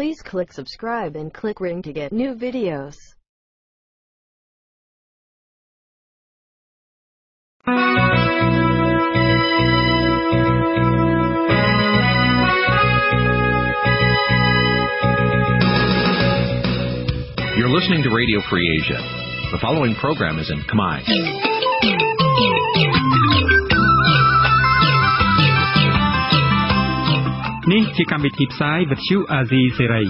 Please click subscribe and click ring to get new videos. You're listening to Radio Free Asia. The following program is in Khmer. Nǐ ជាកម្មវិធីផ្សាយ Vuthu Azizi Serai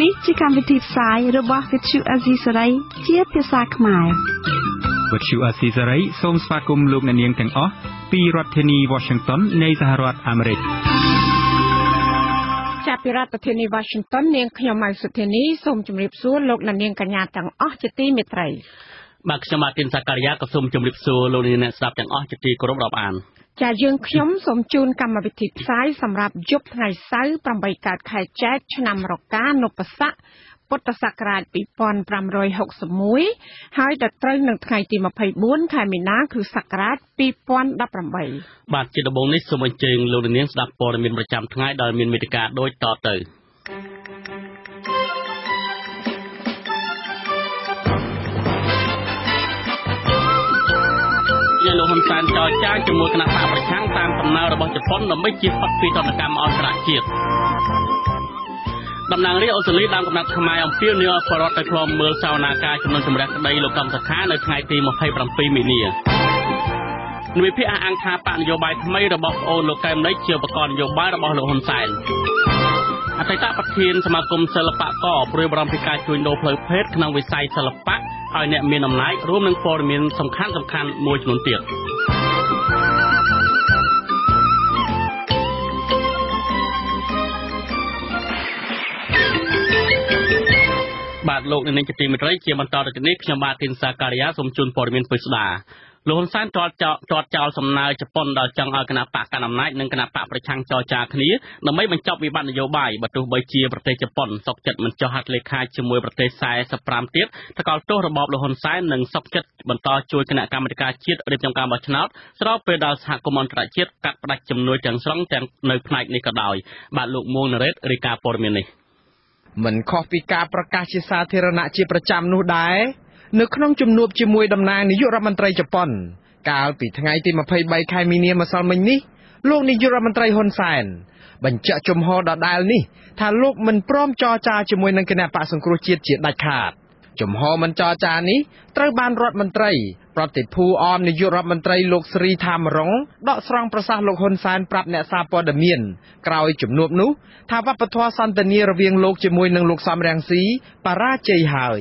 នេះជាកម្មវិធីផ្សាយរបស់ Vuthu Azizi Serai ជាភាសាខ្មែរ Vuthu Azizi Serai សូមស្វាគមន៍លោកអ្នកនាងទាំងអស់ពីរដ្ឋធានី Washington នៃសហរដ្ឋអាមេរិកចាប់ពីរដ្ឋធានី Washington នាងខ្ញុំម៉ៅសុធានីសូមជម្រាបសួរលោកអ្នកនាងកញ្ញាទាំងអស់ជាទីមេត្រី បាទខ្ញុំបាទទីនសាការីយ៉ាក៏សូមជម្រាបសួរលោកអ្នកស្ដាប់ទាំងអស់ជាទីគោរពរាប់អានចាយើងខ្ញុំសូមជូនកម្មវិធីផ្សាយសម្រាប់យប់ថ្ងៃសៅរ៍8កើតខែចែកឆ្នាំរកានុបស័កពុទ្ធសករាជ2561ហើយដល់ត្រូវនឹងថ្ងៃទី24ខែមីនាគ្រិស្តសករាជ2018បាទជាដំបូងនេះសូមអញ្ជើញលោកអ្នកស្ដាប់ព័ត៌មានប្រចាំថ្ងៃដែលមានមេត្តាដូចតទៅ លោកហ៊ុនសែនចរចាជាមួយគណៈបកប្រឆាំងតាមដំណើររបស់ជប៉ុនដើម្បីជៀសផុតពីទណ្ឌកម្មអន្តរជាតិតំណាងរាជអូស្ត្រាលីដើមកំណត់ខ្មែរអំពីនាយកបរដ្ឋទៅឃ្លាំមើលសវនាការចំនួនចម្រាស់ក្តីលោកកំសខានៅថ្ងៃទី27មីនា និវិភាគអះអាងថាបកនយោបាយថ្មីរបស់ប្អូនលោកកែមលីជាបកនយោបាយរបស់លោកហ៊ុនសែនអតីតប្រធានសមាគមសិល្បករព្រួយបារម្ភពីការជួញដូរផ្លូវភេទក្នុងវិស័យសិល្បៈឲ្យអ្នកមានអំណាចរួមនឹងព័ត៌មានសំខាន់សំខាន់មួយចំនួនទៀតបាទលោកនាងជាទីមេត្រីជាបន្តទៅនេះខ្ញុំបាទទីនសាការីយ៉ាសូមជូនព័ត៌មានពិស្ដា លោកហ៊ុនសែនទាត់ចោលទាត់ចោលសំណើជប៉ុនដល់ចង់ឲ្យគណៈបកកណ្ដាលអំណាចនិងគណៈបកប្រឆាំងចរចាគ្នាដើម្បីបញ្ចប់វិបត្តិនយោបាយបើទោះបីជាប្រទេសជប៉ុនសុកចិត្តមិនចុះហត្ថលេខាជាមួយប្រទេស45ទៀតតកលទោសរបបលោកហ៊ុនសែននិងសុកចិត្តបន្តជួយគណៈកម្មាធិការជាតិរៀបចំការបោះឆ្នោតស្របពេលដល់សហគមន៍អន្តរជាតិកាត់ផ្តាច់ជំនួយទាំងស្រុងទាំងនៅផ្នែកនេះក៏ដោយបាទលោកមួងណារ៉េតរាយការណ៍ព័ត៌មាននេះមិនខុសពីការប្រកាសជាសាធារណៈជាប្រចាំនោះដែរ នៅក្នុងជំនួបជាមួយតំណាងនាយករដ្ឋមន្ត្រីជប៉ុន កាលពីថ្ងៃទី23ខែមីនាម្សិលមិញនេះលោកនាយករដ្ឋមន្ត្រីហ៊ុនសែនបញ្ជាក់ជំហរដដែលនេះថាលោកមិនព្រមចរចាជាមួយនឹងគណៈបកសង្គ្រោះជាតិជាដាច់ខាតជំហរមិនចរចានេះត្រូវបានរដ្ឋមន្ត្រីប្រតិភូអមនាយករដ្ឋមន្ត្រីលោកស្រីថាមរងដកស្រង់ប្រសាសន៍លោកហ៊ុនសែនប្រាប់អ្នកសារព័ត៌មានក្រោយជំនួបនោះថាវប្បធម៌សន្តានារវាងលោកជាមួយនឹងលោកសំរងស៊ីបរាជ័យហើយ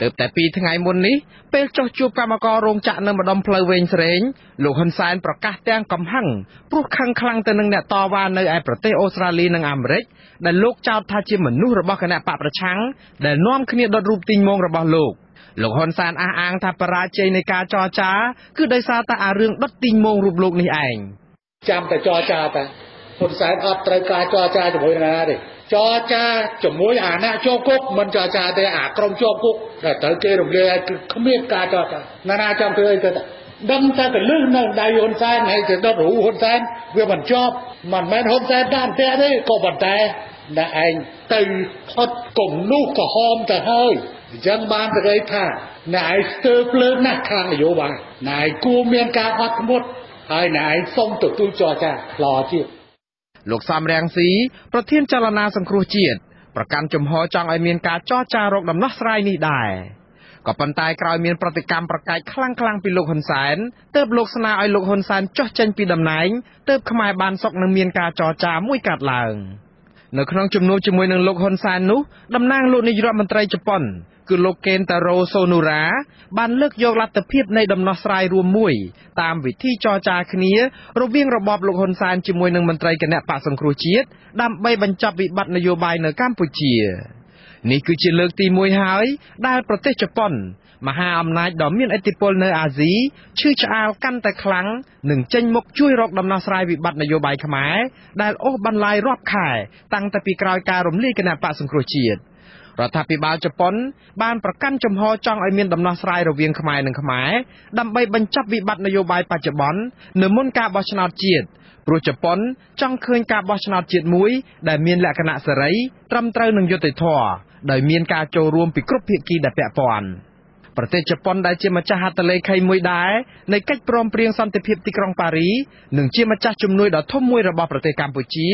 ទើបតែពីថ្ងៃមុននេះពេលចុះជួបកម្មកររោងចក្រនៅម្ដុំផ្លូវវែងស្រេងលោកហ៊ុនសែនប្រកាសទាំងកំហឹងព្រោះខឹងខ្លាំងទៅនឹងអ្នកតវ៉ានៅឯប្រទេសអូស្ត្រាលីនិងអាមេរិកដែលលោកចោទថាជាមនុស្សរបស់គណៈបកប្រឆាំងដែលនាំគ្នាដុតរូបទីងមងរបស់លោកលោកហ៊ុនសែនអះអាងថាបរាជ័យនៃការចរចា គឺដោយសារតែអារឿងដុតទីងមងរូបលោកនេះឯងចាំតែចរចាតែហ៊ុនសែនអត់ត្រូវការចរចាជាមួយណាទេ ចរចាជាមួយអាអ្នកជាប់គុកមិនចរចាទេអាក្រុមជាប់គុកតែត្រូវគេរំលាយឲ្យគឺគ្មានការចរចាណាណាចង់ធ្វើអីទៅដឹងតែកលឹះនៅដៃហ៊ុនសែនហើយទៅដុតរូហ៊ុនសែនវាមិនជាប់មិនមែនហ៊ុនសែនដាក់ផ្ទះទេក៏ប៉ុន្តែអ្នកឯងទៅផុតគំនុះក្រហមទៅហើយអញ្ចឹងបានសេរីថាអ្នកឯងស្ទើរភ្លើងណាស់ខាងនយោបាយអ្នកឯងគួរមានការអត់ធ្មត់ហើយអ្នកឯងសុំទទួលចរចាល្អទៀត លោកសំរងស៊ីប្រធានចលនាសង្គ្រោះជាតិប្រកាន់ជំហរចង់ឲ្យមានការចរចារកដំណោះស្រាយនេះដែរក៏ប៉ុន្តែក្រោយមានប្រតិកម្មប្រកែកខ្លាំងៗពីលោកហ៊ុនសែនទើបលោកស្នើឲ្យលោកហ៊ុនសែនចុះចេញពីតំណែងទើបខ្មែរបានសុកនឹងមានការចរចាមួយកាត់ឡើងនៅក្នុងជំនួបជាមួយនឹងលោកហ៊ុនសែននោះតំណាងលោកនាយរដ្ឋមន្ត្រីជប៉ុន គឺលោកកេនតារ៉ូសូនូរ៉ាបានលើកយកលទ្ធភាពនៃដំណោះស្រាយរួមមួយ តាមវិធីចរចាគ្នា រវាងរបបលោកហ៊ុនសែនជាមួយនឹងមន្ត្រីគណៈបកសង្គ្រោះជាតិដើម្បីបញ្ចប់វិបត្តិនយោបាយនៅកម្ពុជានេះគឺជាលើកទី1ហើយ ដែលប្រទេសជប៉ុន មហាអំណាចដ៏មានឥទ្ធិពលនៅអាស៊ីឈឺឆ្អាលកាន់តែខ្លាំងនិងចេញមុខជួយរកដំណោះស្រាយវិបត្តិនយោបាយខ្មែរដែលអូសបន្លាយរាប់ខែ តាំងតែពីក្រោយការរំលាយគណៈបកសង្គ្រោះជាតិ រដ្ឋាភិបាលជប៉ុនបានប្រកាន់ជំហរចង់ឲ្យមានដំណោះស្រាយរវាងខ្មែរនិងខ្មែរដើម្បីបញ្ចប់វិបត្តិនយោបាយបច្ចុប្បន្ននៅមុនការបោះឆ្នោតជាតិព្រោះជប៉ុនចង់ឃើញការបោះឆ្នោតជាតិមួយដែលមានលក្ខណៈសេរីត្រឹមត្រូវនឹងយុត្តិធម៌ដោយមានការចូលរួមពីគ្រប់ភាគីដែលពាក់ព័ន្ធប្រទេសជប៉ុនដែលជាម្ចាស់ហត្ថលេខីមួយដែរនៃកិច្ចព្រមព្រៀងសន្តិភាពទីក្រុងប៉ារីនិងជាម្ចាស់ជំនួយដ៏ធំមួយរបស់ប្រទេសកម្ពុជា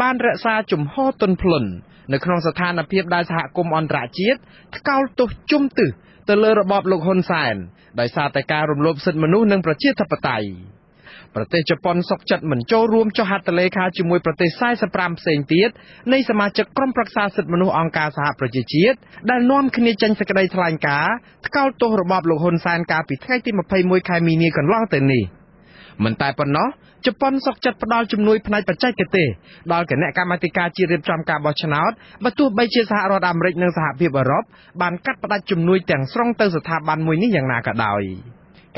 បានរក្សាជំហរទន់ភ្លន់ នៅក្នុងស្ថានភាពដែលសហគមន៍អន្តរជាតិថ្កោលទោសជុំទិសទៅលើរបបលោកហ៊ុនសែនដោយសារតែការរំលោភសិទ្ធិមនុស្សនិងប្រជាធិបតេយ្យប្រទេសជប៉ុនសុកចិត្តមិនចូលរួមចុះហត្ថលេខាជាមួយប្រទេស45ផ្សេងទៀតនៃសមាជិកក្រុមប្រឹក្សាសិទ្ធិមនុស្សអង្គការសហប្រជាជាតិដែលនាំគ្នាចេញសេចក្តីថ្លែងការណ៍ថ្កោលទោសរបបលោកហ៊ុនសែនកាលពីថ្ងៃទី21ខែមីនាកន្លងទៅនេះមិនតែប៉ុណ្ណោះ ជប៉ុនសុកចិត្តផ្ដល់ជំនួយផ្នែកបច្ចេកទេសដល់គណៈកម្មាធិការជាតិរៀបចំការបោះឆ្នោតបើទោះបីជាសហរដ្ឋអាមេរិកនិងសហភាពអឺរ៉ុបបានកាត់ផ្តាច់ជំនួយទាំងស្រុងទៅស្ថាប័នមួយនេះយ៉ាងណាក៏ដោយ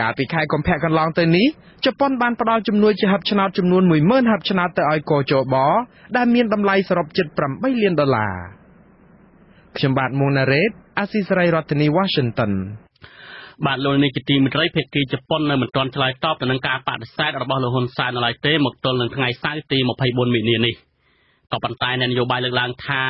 កាលពីខែកុម្ភៈកន្លងទៅនេះជប៉ុនបានផ្ដល់ជំនួយជាហឹបឆ្នោតចំនួន10000ហឹបឆ្នោតទៅឲ្យកោជបដែលមានតម្លៃសរុបជិត8លានដុល្លារខ្ញុំបាទមុងណារ៉េតអាស៊ីសេរីរដ្ឋធានី Washington បាទលោកនាយកទីមេត្រីភាគីជប៉ុននៅមិនទាន់ឆ្លើយតបទៅនឹងការបដិសេធរបស់លោកហ៊ុនសែននៅឡើយទេមកទល់នឹងថ្ងៃសៅរ៍ទី24មីនានេះក៏ប៉ុន្តែអ្នកនយោបាយលើកឡើងថា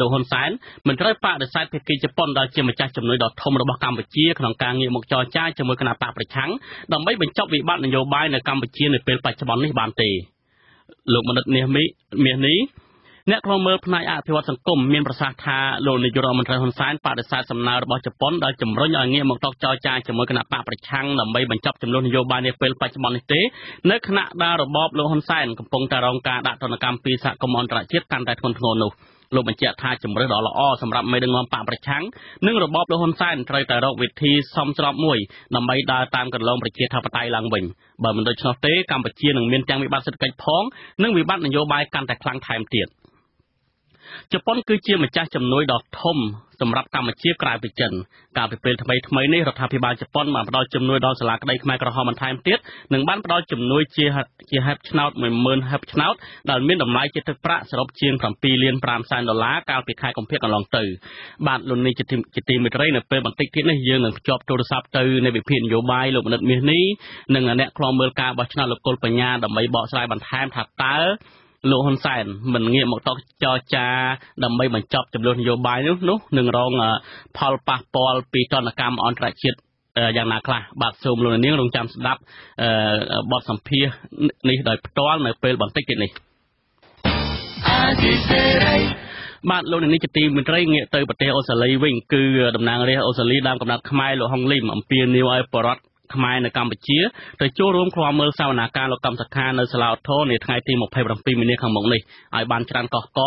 លោកហ៊ុនសែនមិនត្រូវបដិសេធភាគីជប៉ុនដែលជាម្ចាស់ជំនួយដ៏ធំរបស់កម្ពុជាក្នុងការងាកមកចរចាជាមួយគណៈបកប្រឆាំងដើម្បីបញ្ចប់វិបត្តិនយោបាយនៅកម្ពុជានៅពេលបច្ចុប្បន្ននេះបានទេលោកមនិតមាសមីមាសនេះ អ្នកខ្លមើលផ្នែកអភិវឌ្ឍសង្គមមានប្រសាសន៍ថាលោកនាយករដ្ឋមន្ត្រីហ៊ុនសែនបដិសេធសំណើរបស់ជប៉ុនដែលជំរុញឲ្យងាកមកតកចរចាជាមួយគណៈបកប្រឆាំងដើម្បីបញ្ចប់ចំនួននយោបាយនាពេលបច្ចុប្បន្ននេះទេនៅខណៈដែលរបបលោកហ៊ុនសែនកំពុងតែរងការដាក់ទណ្ឌកម្មពីសហគមន៍អន្តរជាតិកាន់តែធ្ងន់ធ្ងរនោះលោកបញ្ជាក់ថាជំរឿនដ៏ល្អសម្រាប់មេដឹកនាំបកប្រឆាំងនិងរបបលោកហ៊ុនសែនត្រូវតែរកវិធីសមស្របមួយដើម្បីដើរតាមកន្លងប្រជាធិបតេយ្យឡើងវិញបើមិនដូច្នោះទេកម្ពុជានឹងមានទាំងវិបត្តិសេដ្ឋកិច្ចផងនិងវិបត្តិនយោបាយកាន់តែខ្លាំងថែមទៀត។ ជប៉ុនគឺជាម្ចាស់ជំនួយដ៏ធំសម្រាប់កម្ពុជាក្រៅពីចិនកាលពីពេលថ្មីថ្មីនេះរដ្ឋាភិបាលជប៉ុនបានផ្ដល់ជំនួយដល់សាលាក្តីខ្មែរក្រហមបន្ថែមទៀតនិងបានផ្ដល់ជំនួយជាជាហេបឆ្នោត10000ហេបឆ្នោតដែលមានតម្លៃជាទឹកប្រាក់សរុបជាង7លាន5សែនដុល្លារកាលពីខែកុម្ភៈកន្លងទៅបាទលោកនេះជាទីមេត្រីនៅពេលបន្តិចទៀតនេះយើងនឹងភ្ជាប់ទូរស័ព្ទទៅនៃវិភាគនយោបាយលោកមនិតមាសនេះនិងអ្នកខ្លំមើលការបោះឆ្នោតលោកគុលបញ្ញាដើម្បីបកស្រាយបន្ថែមថាតើ លោកហ៊ុនសែនមិនងាកមកតចរចា ដើម្បីបញ្ចប់ចំនួននយោបាយនោះនោះនឹងរងផលប៉ះពាល់ពីតនកម្មអន្តរជាតិយ៉ាងណាខ្លះបាទសូមលោកនាងរងចាំស្ដាប់បទសម្ភាសនេះដោយផ្ទាល់នៅពេលបន្តិចទៀតនេះបាទលោកនាងជាទីមន្ត្រីងាកទៅប្រទេសអូស្ត្រាលីវិញគឺតំណាងរាស្ត្រអូស្ត្រាលីដើមកំណត់ខ្មែរលោកហុងលីមអំពាវនាវឲ្យបរដ្ឋ ខ្មែរនៅកម្ពុជាទៅចូលរួមឃ្លាំមើលសវនាការលោកកម្មសខានៅសាឡាឧទ្ធរនាថ្ងៃទី27មីនាខាងមុខនេះឲ្យបានច្រើនកកក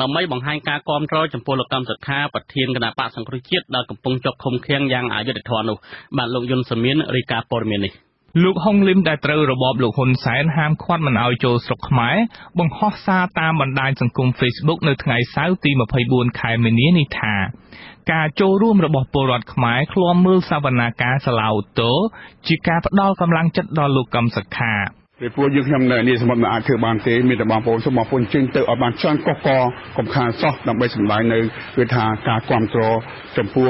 ដើម្បីបង្ហាញការគាំទ្រចំពោះលោកកម្មសខាប្រធានគណៈបកសង្គ្រោះជាតិដែលកំពុងជាប់ឃុំឃាំងយ៉ាងអយុត្តិធម៌នោះបាទលោកយុនសមៀនរាយការណ៍ព័ត៌មាននេះ លោកហុងលឹមដែលត្រូវរបបលោកហ៊ុនសែនហាមឃាត់មិនឲ្យចូលស្រុកខ្មែរបង្ហោះសារតាមបណ្ដាញសង្គម Facebook នៅថ្ងៃសៅរ៍ទី24ខែមីនានេះថាការចូលរួមរបស់ពលរដ្ឋខ្មែរឃ្លាំមើលសវនាការសាឡាអូតូជាការផ្ដល់កម្លាំងចិត្តដល់លោកកឹមសុខាពីព្រោះយើងខ្ញុំនៅនេះសម្បត្តិមិនអាចធ្វើបានទេមានតែបងប្អូនសូមបងប្អូនជើញទៅឲ្យបានច្រើនកកកកំខានសោះដើម្បីសម្ដែងនៅវាថាការគ្រប់គ្រងចំពោះ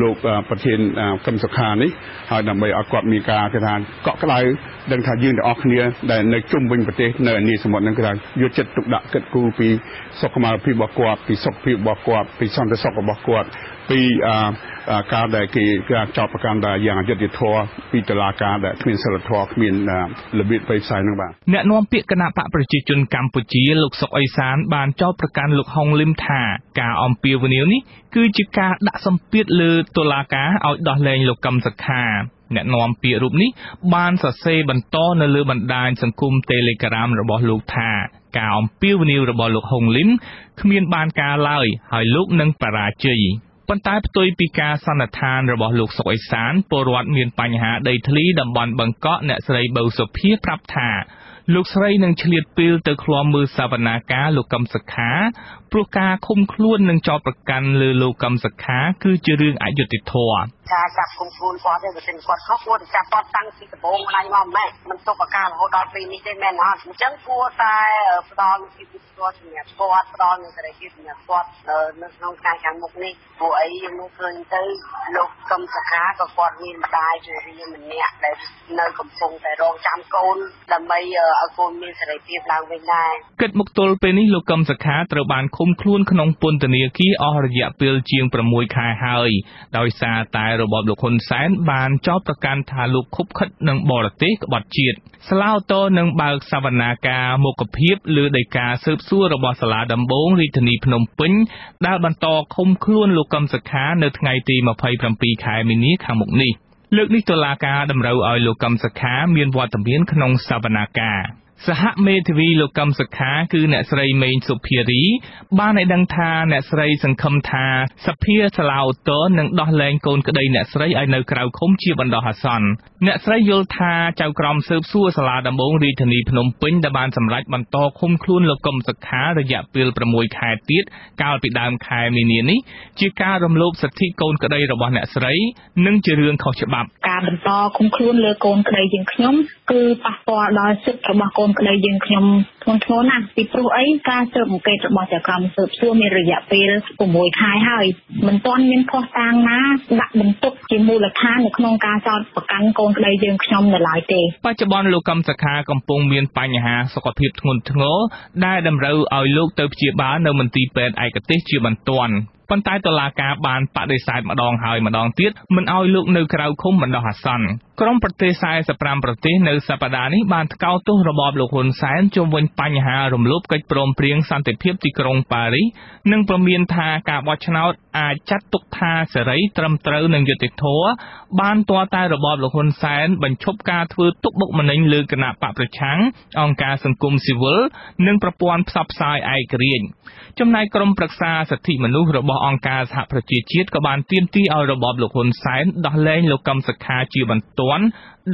លោកប្រធានកឹមសុខានេះហើយដើម្បីឲ្យគាត់មានការគេថាកក់ក្ដៅដឹងថាយើងទាំងអស់គ្នាដែលនៅជុំវិញប្រទេសនៅនីសមុទ្រនឹងគេថាយកចិត្តទុកដាក់គិតគូរពីសុខុមាលភាពរបស់គាត់ពីសុខភាពរបស់គាត់ពីសន្តិសុខរបស់គាត់ ពីការដែលគេគេចោទប្រកាន់ថាយ៉ាងអយុត្តិធម៌ពីតុលាការដែលគ្មានសិលធម៌គ្មានរបៀបផ្សេងនឹងបាទអ្នកនាំពាក្យគណៈបកប្រជាជនកម្ពុជាលោកសុកអេសាន បានចោទប្រកាន់លោកហុងលឹមថាការអំពាវនាវនេះគឺជាការដាក់សម្ពាធលើតុលាការឲ្យដោះលែងលោកកឹមសុខាអ្នកនាំពាក្យរូបនេះបានសរសេរបន្តនៅលើបណ្ដាញសង្គម Telegram របស់លោកថាការអំពាវនាវរបស់លោកហុងលឹមគ្មានបានការឡើយហើយលោកនឹងបរាជ័យ ប៉ុន្តែផ្ទុយពីការសន្និដ្ឋានរបស់លោកសុកអេសានពលរដ្ឋមានបញ្ហាដីធ្លីតំបន់បឹងកក់អ្នកស្រីប៊ូសុភាប្រាប់ថាលោកស្រីនឹងឆ្លៀតពេលទៅឃ្លាំមើលសវនាការលោកកឹមសុខាព្រោះការឃុំខ្លួននិងចោទប្រកាន់លើលោកកឹមសុខាគឺជារឿងអយុត្តិធម៌ ការចាប់គុំខ្លួនគាត់ទេបើមិនគាត់ខុសគួរតែចាប់គាត់តាំងពីដំបូងម្ល៉េះមកម៉េចមិនទុកអាការរហូតដល់ពេលនេះទេមែនអត់អញ្ចឹងគួរតែផ្ដល់នូវភាពស្គាល់សម្រាប់គាត់ផ្ដល់នូវសេរីភាពសម្រាប់គាត់នៅក្នុងការខាងមុខនេះព្រោះអីយើងមើលឃើញទៅលោកកឹមសខាក៏គាត់មានម្ដាយជារៀនម្នាក់ដែលនៅកំពុងតែរងចាំកូនដើម្បីឲ្យកូនមានសេរីភាពឡើងវិញដែរគិតមកទល់ពេលនេះលោកកឹមសខាត្រូវបានឃុំខ្លួនក្នុងពន្ធនាគារអស់រយៈពេលជាង6ខែហើយដោយសារតែរបបលោកហ៊ុនសែនបានចោទប្រកាន់ថាលោកខុបខិតនឹងបរទេសក្បត់ជាតិស្លាវតនឹងបើកសវនាការមុខភាពលើដីកាស៊ើបសួររបស់សាលាដំបងរាជធានីភ្នំពេញដែលបន្តឃុំខ្លួនលោកកឹមសុខានៅថ្ងៃទី27ខែមីនាខាងមុខនេះលើកនេះតុលាការតម្រូវឲ្យលោកកឹមសុខាមានវត្តមានក្នុងសវនាការ សហមេធាវីលោកកឹមសុខាគឺអ្នកស្រីមេងសុភារី បានឲ្យដឹងថាអ្នកស្រីសង្ឃឹមថាសភាសាឡាអូតូនឹងដោះលែងកូនក្តីអ្នកស្រីឲ្យនៅក្រៅឃុំជាបណ្ដោះអាសន្នអ្នកស្រីយល់ថាចៅក្រមស៊ើបសួរសាលាដំបងរាជធានីភ្នំពេញដែលបានសម្រេចបន្តឃុំខ្លួនលោកកឹមសុខារយៈពេល6ខែទៀតកាលពីដើមខែមីនានេះជាការរំលោភសិទ្ធិកូនក្តីរបស់អ្នកស្រី និងជារឿងខុសច្បាប់ ការបន្តឃុំខ្លួនលើកូនក្តីជាងខ្ញុំ គឺប៉ះពាល់ដល់សិទ្ធិរបស់កូនក្តីយើងខ្ញុំធ្ងន់ធ្ងរណាស់ពីព្រោះអីការស៊ើបអង្កេតរបស់ចៅក្រមស៊ើបសួរមានរយៈពេល6ខែហើយមិនទាន់មានភស្តុតាងណាដាក់បន្ទុកជាមូលដ្ឋាននៅក្នុងការចោទប្រកាន់កូនក្តីយើងខ្ញុំនៅឡើយទេបច្ចុប្បន្នលោកកម្មសខាកំពុងមានបញ្ហាសុខភាពធ្ងន់ធ្ងរដែលតម្រូវឲ្យលោកទៅព្យាបាលនៅមន្ទីរពេទ្យឯកទេសជាបន្ទាន់ប៉ុន្តែតុលាការបានបដិសេធម្ដងហើយម្ដងទៀតមិនឲ្យលោកនៅក្រៅឃុំបណ្ដោះអាសន្ន ក្រមប្រទេស45ប្រទេសនៅសប្តាហ៍នេះបានថ្កោលទោសរបបលោកហ៊ុនសែនជុំវិញបញ្ហារំលោភកិច្ចព្រមព្រៀងសន្តិភាពទីក្រុងប៉ារីសនិងព្រមានថាការបោះឆ្នោតអាចចាត់ទុកថាសេរីត្រឹមត្រូវនិងយុត្តិធម៌បានទាល់តែរបបលោកហ៊ុនសែនបញ្ឈប់ការធ្វើទុកបុកម្នេញលើគណៈបកប្រឆាំងអង្គការសង្គមស៊ីវិលនិងប្រព័ន្ធផ្សព្វផ្សាយឯករាជ្យចំណែកក្រុមប្រឹក្សាសិទ្ធិមនុស្សរបស់អង្គការសហប្រជាជាតិក៏បានទាមទារឲ្យរបបលោកហ៊ុនសែនដោះលែងលោកកឹមសុខាជាបន្ទាន់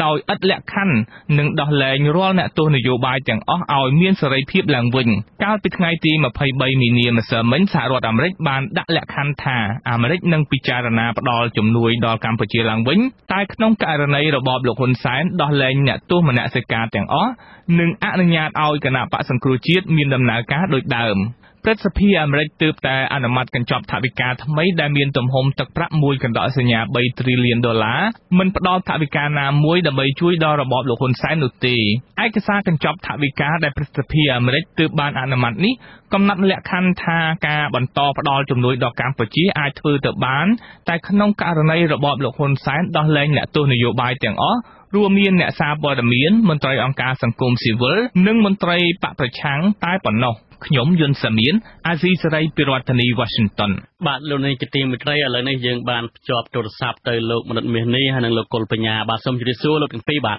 ដោយឥតលក្ខខណ្ឌនិងដោះលែងរាល់អ្នកទោសនយោបាយទាំងអស់ឲ្យមានសេរីភាពឡើងវិញកាលពីថ្ងៃទី23មីនាម្សិលមិញសហរដ្ឋអាមេរិកបានដាក់លក្ខខណ្ឌថាអាមេរិកនឹងពិចារណាផ្ដល់ជំនួយដល់កម្ពុជាឡើងវិញតែក្នុងករណីរបបលោកហ៊ុនសែនដោះលែងអ្នកទោសមនសិការទាំងអស់និងអនុញ្ញាតឲ្យគណៈបកសង្គ្រោះជាតិមានដំណើរការដូចដើម។ ព្រឹទ្ធសភាអាមេរិកទើបតែអនុម័តកញ្ចប់ថវិកាថ្មីដែលមានទំហំទឹកប្រាក់មួយកណ្ដោសញ្ញា3ទ្រីលានដុល្លារមិនផ្ដល់ថវិកាណាមួយដើម្បីជួយដល់របបលោកហ៊ុនសែននោះទេឯកសារកញ្ចប់ថវិកាដែលព្រឹទ្ធសភាអាមេរិកទើបបានអនុម័តនេះកំណត់លក្ខខណ្ឌថាការបន្តផ្ដល់ជំនួយដល់កម្ពុជាអាចធ្វើទៅបាន តែក្នុងករណីរបបលោកហ៊ុនសែនដោះលែងអ្នកទោសនយោបាយទាំងអស់ រួមមានអ្នកសារព័ត៌មានមន្ត្រីអង្គការសង្គមស៊ីវិលនិងមន្ត្រីបកប្រឆាំងតែប៉ុណ្ណោះខ្ញុំយុនសាមៀនអាស៊ីសេរីពីរដ្ឋធានី Washington បាទលោកនាងជាទីមេត្រីឥឡូវនេះយើងបានភ្ជាប់ទូរស័ព្ទទៅលោកមនិតមាសនេះហើយនិងលោកកុលបញ្ញាបាទសូមជម្រាបសួរលោកទាំងពីរបាទ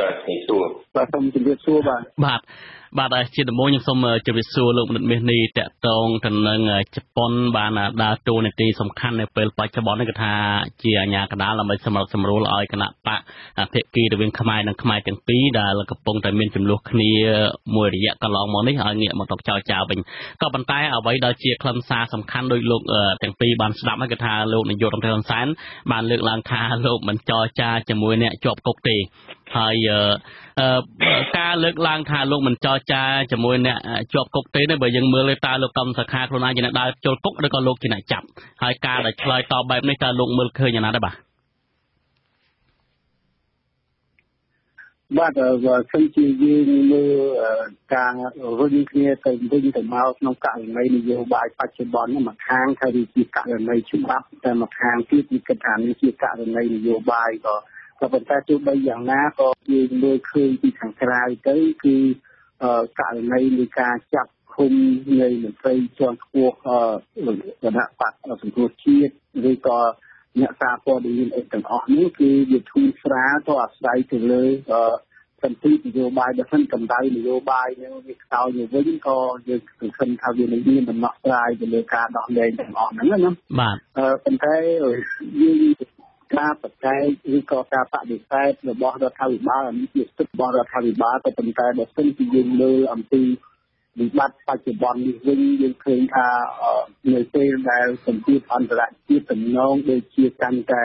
បាទជំរាបសួរបាទសូមជម្រាបសួរបាទបាទ បាទជាដំបូងខ្ញុំសូមជម្រាបសួរលោកមនិតមាសនេះតកតងទៅនឹងជប៉ុនបានដើរតួនាទីសំខាន់នៅពេលបច្ចុប្បន្ននេះគឺថាជាអាញាកដាលដើម្បីសម្របសម្រួលឲ្យគណៈបកភាគីរវាងខ្មែរនិងខ្មែរទាំងពីរដែលកំពុងតែមានចំនួនគ្នាមួយរយៈកន្លងមកនេះឲ្យងាកមកតកចោលចោលវិញក៏ប៉ុន្តែអ្វីដែលជាខ្លឹមសារសំខាន់ដោយលោកទាំងពីរបានស្ដាប់ហើយគឺថាលោកនាយករដ្ឋមន្ត្រីហ៊ុនសែនបានលើកឡើងថាលោកមិនចរចាជាមួយអ្នកជាប់គុកទេ ហើយការលើកឡើងថាលោកមិនចរចាជាមួយអ្នកជាប់គុកទេបើយើងមើលទៅតើលោកកម្មសខាខ្លួនឯងជាអ្នកដើរចូលគុកឬក៏លោកជាអ្នកចាប់ហើយការដែលឆ្លើយតបបែបនេះតើលោកមើលឃើញយ៉ាងណាដែរបាទបាទបើសិនជាយើងមើលការរុញគ្នាទៅវិញទៅមកក្នុងករណីនយោបាយបច្ចុប្បន្នមួយខាងថាវាជាករណីច្បាប់តែមួយខាងទៀតវាគិតថានេះជាករណីនយោបាយក៏ ក៏ប៉ុន្តែទោះបីយ៉ាងណាក៏យើងមើលឃើញពីខាងក្រៅទៅគឺករណីនៃការចាប់ឃុំនៃមន្ត្រីជាន់ខ្ពស់គណៈបកសង្គ្រោះជាតិឬក៏អ្នកសារព័ត៌មានអីទាំងអស់នេះគឺវាធូរស្រាលទៅអាស្រ័យទៅលើសន្តិនយោបាយបើមិនកម្ដៅនយោបាយនឹងវាខ្សោយទៅវិញក៏យើងសង្ឃឹមថាវានឹងមានដំណោះស្រាយទៅលើការដោះលែងទាំងអស់ហ្នឹងណាបាទប៉ុន្តែយើង ការបកែកឬក៏ការបដិសេធរបស់រដ្ឋាភិបាលនេះជាសិទ្ធិរបស់រដ្ឋាភិបាលក៏ប៉ុន្តែបើសិនជាយើងមើលអំពីវិបត្តិបច្ចុប្បន្ននេះវិញយើងឃើញថានៅពេលដែលសម្ពាធអន្តរជាតិទំនងដូចជាកាន់តែ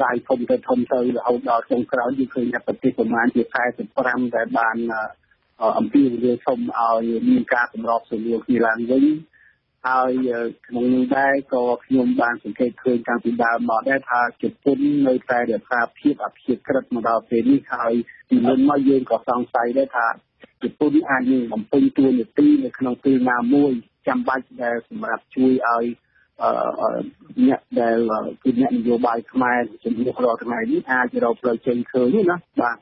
តែធំទៅធំទៅរហូតដល់ចុងក្រោយយើងឃើញថាប្រទេសប្រមាណជា45ដែលបានអំពាវនាវសុំឲ្យមានការសម្របសម្រួលគ្នាឡើងវិញ ហើយក្នុងនោះដែរក៏ខ្ញុំបានសង្កេតឃើញតាំងពីដើមមកដែរថាជប៉ុននៅតែរក្សាភាពអព្យាក្រឹតមកដល់ពេលនេះហើយពីមុនមកយើងក៏សង្ស័យដែរថាជប៉ុនអាចនឹងបំពេញតួនាទីនៅក្នុងពេលណាមួយចាំបាច់ដែលសម្រាប់ជួយឲ្យអ្នកដែលគឺអ្នកនយោបាយខ្មែរជំនួសរាល់ថ្ងៃនេះអាចរកផ្លូវចេញឃើញណាបាទ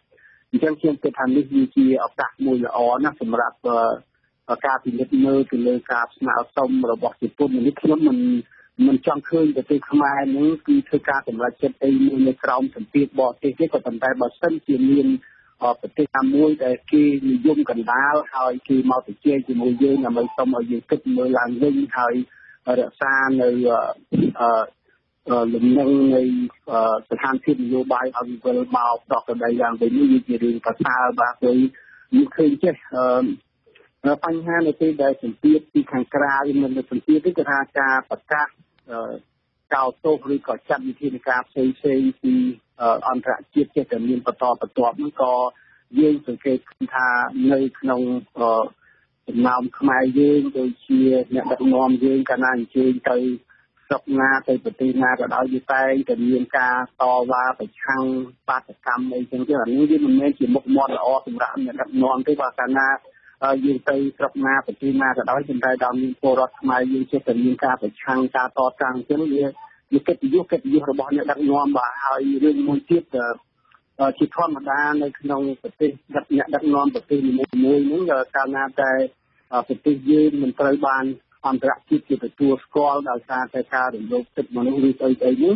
អញ្ចឹងខ្ញុំគិតថានេះគឺជាឱកាសមួយល្អណាស់សម្រាប់ ការពិនិត្យមើលទៅលើការស្នើសុំរបស់ជប៉ុននេះខ្ញុំមិនមិនចង់ឃើញប្រទេសខ្មែរនឹងគឺធ្វើការសម្រេចចិត្តអីមួយនៅក្រោមសម្ពាធបរទេសទេក៏ប៉ុន្តែបើសិនជាមានប្រទេសណាមួយដែលគេនិយមកណ្ដាលហើយគេមកទៅជែកជាមួយយើងដើម្បីសុំឲ្យយើងគិតមើលឡើងវិញហើយរក្សានៅលំនឹងនៃស្ថានភាពនយោបាយឲ្យវិលមកប្រកបដីឡើងវិញនេះជារឿងប្រសើរបាទព្រោះយើងឃើញចេះ បញ្ហានៅពេលដែលសម្ពាធពីខាងក្រៅមិននៅសម្ពាធទេគឺថាការប្រកាសកោតទោសឬក៏ចាត់វិធានការផ្សេងផ្សេងពីអន្តរជាតិចេះតែមានបន្តបន្ទាប់ហ្នឹងក៏យើងសង្កេតថានៅក្នុងចំណោមខ្មែរយើងដូចជាអ្នកដឹកនាំយើងកាលណាអញ្ជើញទៅស្រុកណាទៅប្រទេសណាក៏ដោយវាតែងតែមានការតវ៉ាប្រឆាំងបាតកម្មអីចឹងទៅអានេះវាមិនមែនជាមុខមាត់ល្អសម្រាប់អ្នកដឹកនាំទេបើកាលណា យើងទៅស្រុកណាប្រទេសណាក៏ដោយប៉ុន្តែដល់មានពលរដ្ឋខ្មែរយើងចេះតែមានការប្រឆាំងការតតាំងចឹងវាវាកិត្តិយសកិត្តិយសរបស់អ្នកដឹកនាំបាទហើយរឿងមួយទៀតជាធម្មតានៅក្នុងប្រទេសដឹកអ្នកដឹកនាំប្រទេសនីមួយៗហ្នឹងកាលណាតែប្រទេសយើងមិនត្រូវបានអន្តរជាតិជាទទួលស្គាល់ដោយសារតែការរំលោភសិទ្ធិមនុស្សឬស្អីស្អីនេះ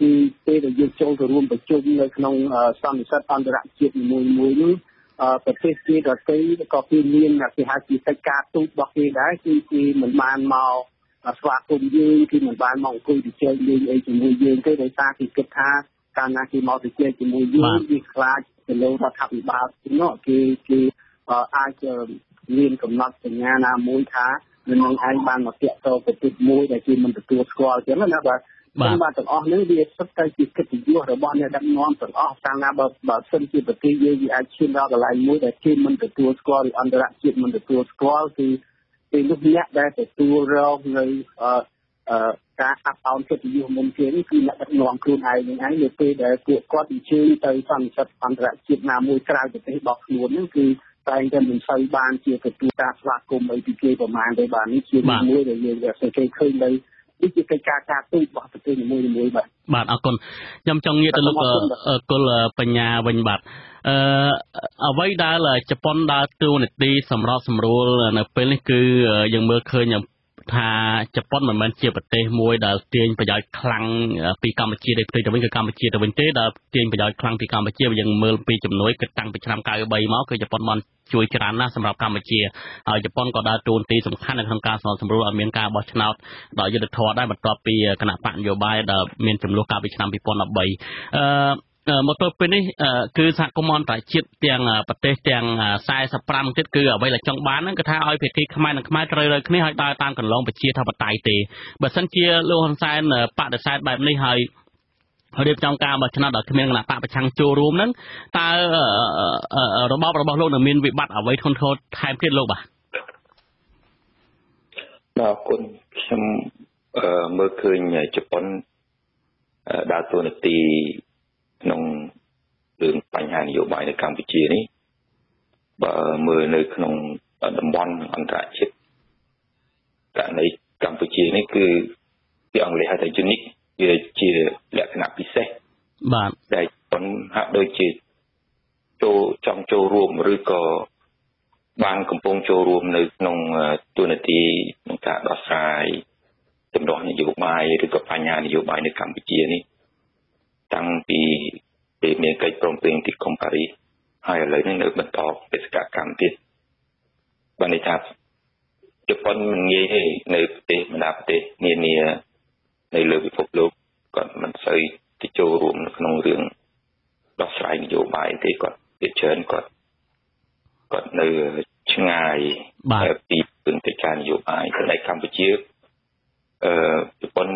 គឺពេលដែលយើងចូលទៅរួមប្រជុំនៅក្នុងសន្និសីទអន្តរជាតិនីមួយៗនេះ ប្រទេសគេដទៃក៏គេមានគេហៅជាកិច្ចការទូតរបស់គេដែរគឺគេមិនបានមកស្វាគមន៍យើងគឺមិនបានមកអង្គុយជជែកលេងអីជាមួយយើងទេដោយសារគេគិតថាកាលណាគេមកជជែកជាមួយយើងវាខ្លាចទៅលើរដ្ឋាភិបាលនោះគេគេអាចមានកំណត់សញ្ញាណាមួយថានឹងឯងបានមកតាក់ទងប្រទេសមួយដែលគេមិនទទួលស្គាល់អញ្ចឹងណាបាទ បាទបាទទាំងអស់នេះវាសុទ្ធតែជាកិត្តិយសរបស់អ្នកដឹកនាំទាំងអស់កាលណាបើបើសិនជាប្រទេសយើងវាអាចឈានដល់កន្លែងមួយដែលគេមិនទទួលស្គាល់ឬអន្តរជាតិមិនទទួលស្គាល់គឺពេលនោះអ្នកដែលទទួលរងនៅអឺការអាប់អោនកិត្តិយសមុនគេនេះគឺអ្នកដឹកនាំខ្លួនឯងនឹងឯងនៅពេលដែលពួកគាត់អញ្ជើញទៅសន្និសីទអន្តរជាតិណាមួយក្រៅប្រទេសរបស់ខ្លួនហ្នឹងគឺតែងតែមិនសូវបានជាទទួលការស្វាគមន៍អីពីគេប្រមាណទេបាទនេះជាមួយដែលយើងសង្កេតឃើញនៅ នេះជាកិច្ចការការទូតរបស់ប្រទេសនីមួយៗបាទបាទអរគុណខ្ញុំចង់ងាកទៅលោកគុលបញ្ញាវិញបាទអឺអ្វីដែលជប៉ុនដើរតួនាទីសម្រាប់សម្រួលនៅពេលនេះគឺយើងមើលឃើញ ថាជប៉ុនមិនមែនជាប្រទេសមួយដែលទាញប្រយោជន៍ខ្លាំងពីកម្ពុជាទេផ្ទុយទៅវិញគឺកម្ពុជាទៅវិញទេដែលទាញប្រយោជន៍ខ្លាំងពីកម្ពុជាយើងមើលពីជំនួយគិតតាំងពីឆ្នាំ93មកគឺជប៉ុនបានជួយច្រើនណាស់សម្រាប់កម្ពុជាហើយជប៉ុនក៏ដើរតួនាទីសំខាន់នៅក្នុងការសម្របសម្រួលឲ្យមានការបោះឆ្នោតដោយយុត្តិធម៌ដែរបន្ទាប់ពីគណៈបកនយោបាយដែលមានចំនួនកាលពីឆ្នាំ2013អឺ មកទល់ពេលនេះគឺសហគមន៍អន្តរជាតិទាំងប្រទេសទាំង45ទៀតគឺអ្វីដែលចង់បានហ្នឹងគឺថាឲ្យភាគីខ្មែរនិងខ្មែរត្រូវរើគ្នាឲ្យដើរតាមកន្លងប្រជាធិបតេយ្យទេបើសិនជាលោកហ៊ុនសែនបដិសេធបែបនេះហើយរៀបចំការបោះឆ្នោតដោយគ្មានគណៈបកប្រឆាំងចូលរួមហ្នឹងតើរបបរបស់លោកនឹងមានវិបត្តិអ្វីធ្ងន់ធ្ងរថែមទៀតលោកបាទអរគុណខ្ញុំមើលឃើញជប៉ុនដើរតួនាទី ក្នុងរឿងបញ្ហានយោបាយនៅកម្ពុជានេះបើមើលនៅក្នុងតំបន់អន្តរជាតិករណីកម្ពុជានេះគឺពីអង់គ្លេសហៅថា unique វាជាលក្ខណៈពិសេសបាទដែលប៉ុនហាក់ដូចជាចូលចង់ចូលរួមឬក៏បានកំពុងចូលរួមនៅក្នុងទូនាទីក្នុងការដោះស្រាយចម្លោះនយោបាយឬក៏បញ្ហានយោបាយនៅកម្ពុជានេះ តាំងពីពេលមានកិច្ចព្រមព្រៀងទីក្រុងប៉ារីសហើយឥឡូវនេះនៅបន្តបេសកកម្មទៀតបានន័យថាជប៉ុនមិនងាយទេនៅប្រទេសបណ្ដាប្រទេសនានានៅលើពិភពលោកគាត់មិនសូវទៅចូលរួមនៅក្នុងរឿងដោះស្រាយនយោបាយទេគាត់វាច្រើនគាត់គាត់នៅឆ្ងាយពីពន្តិការនយោបាយតែកម្ពុជាអឺជប៉ុន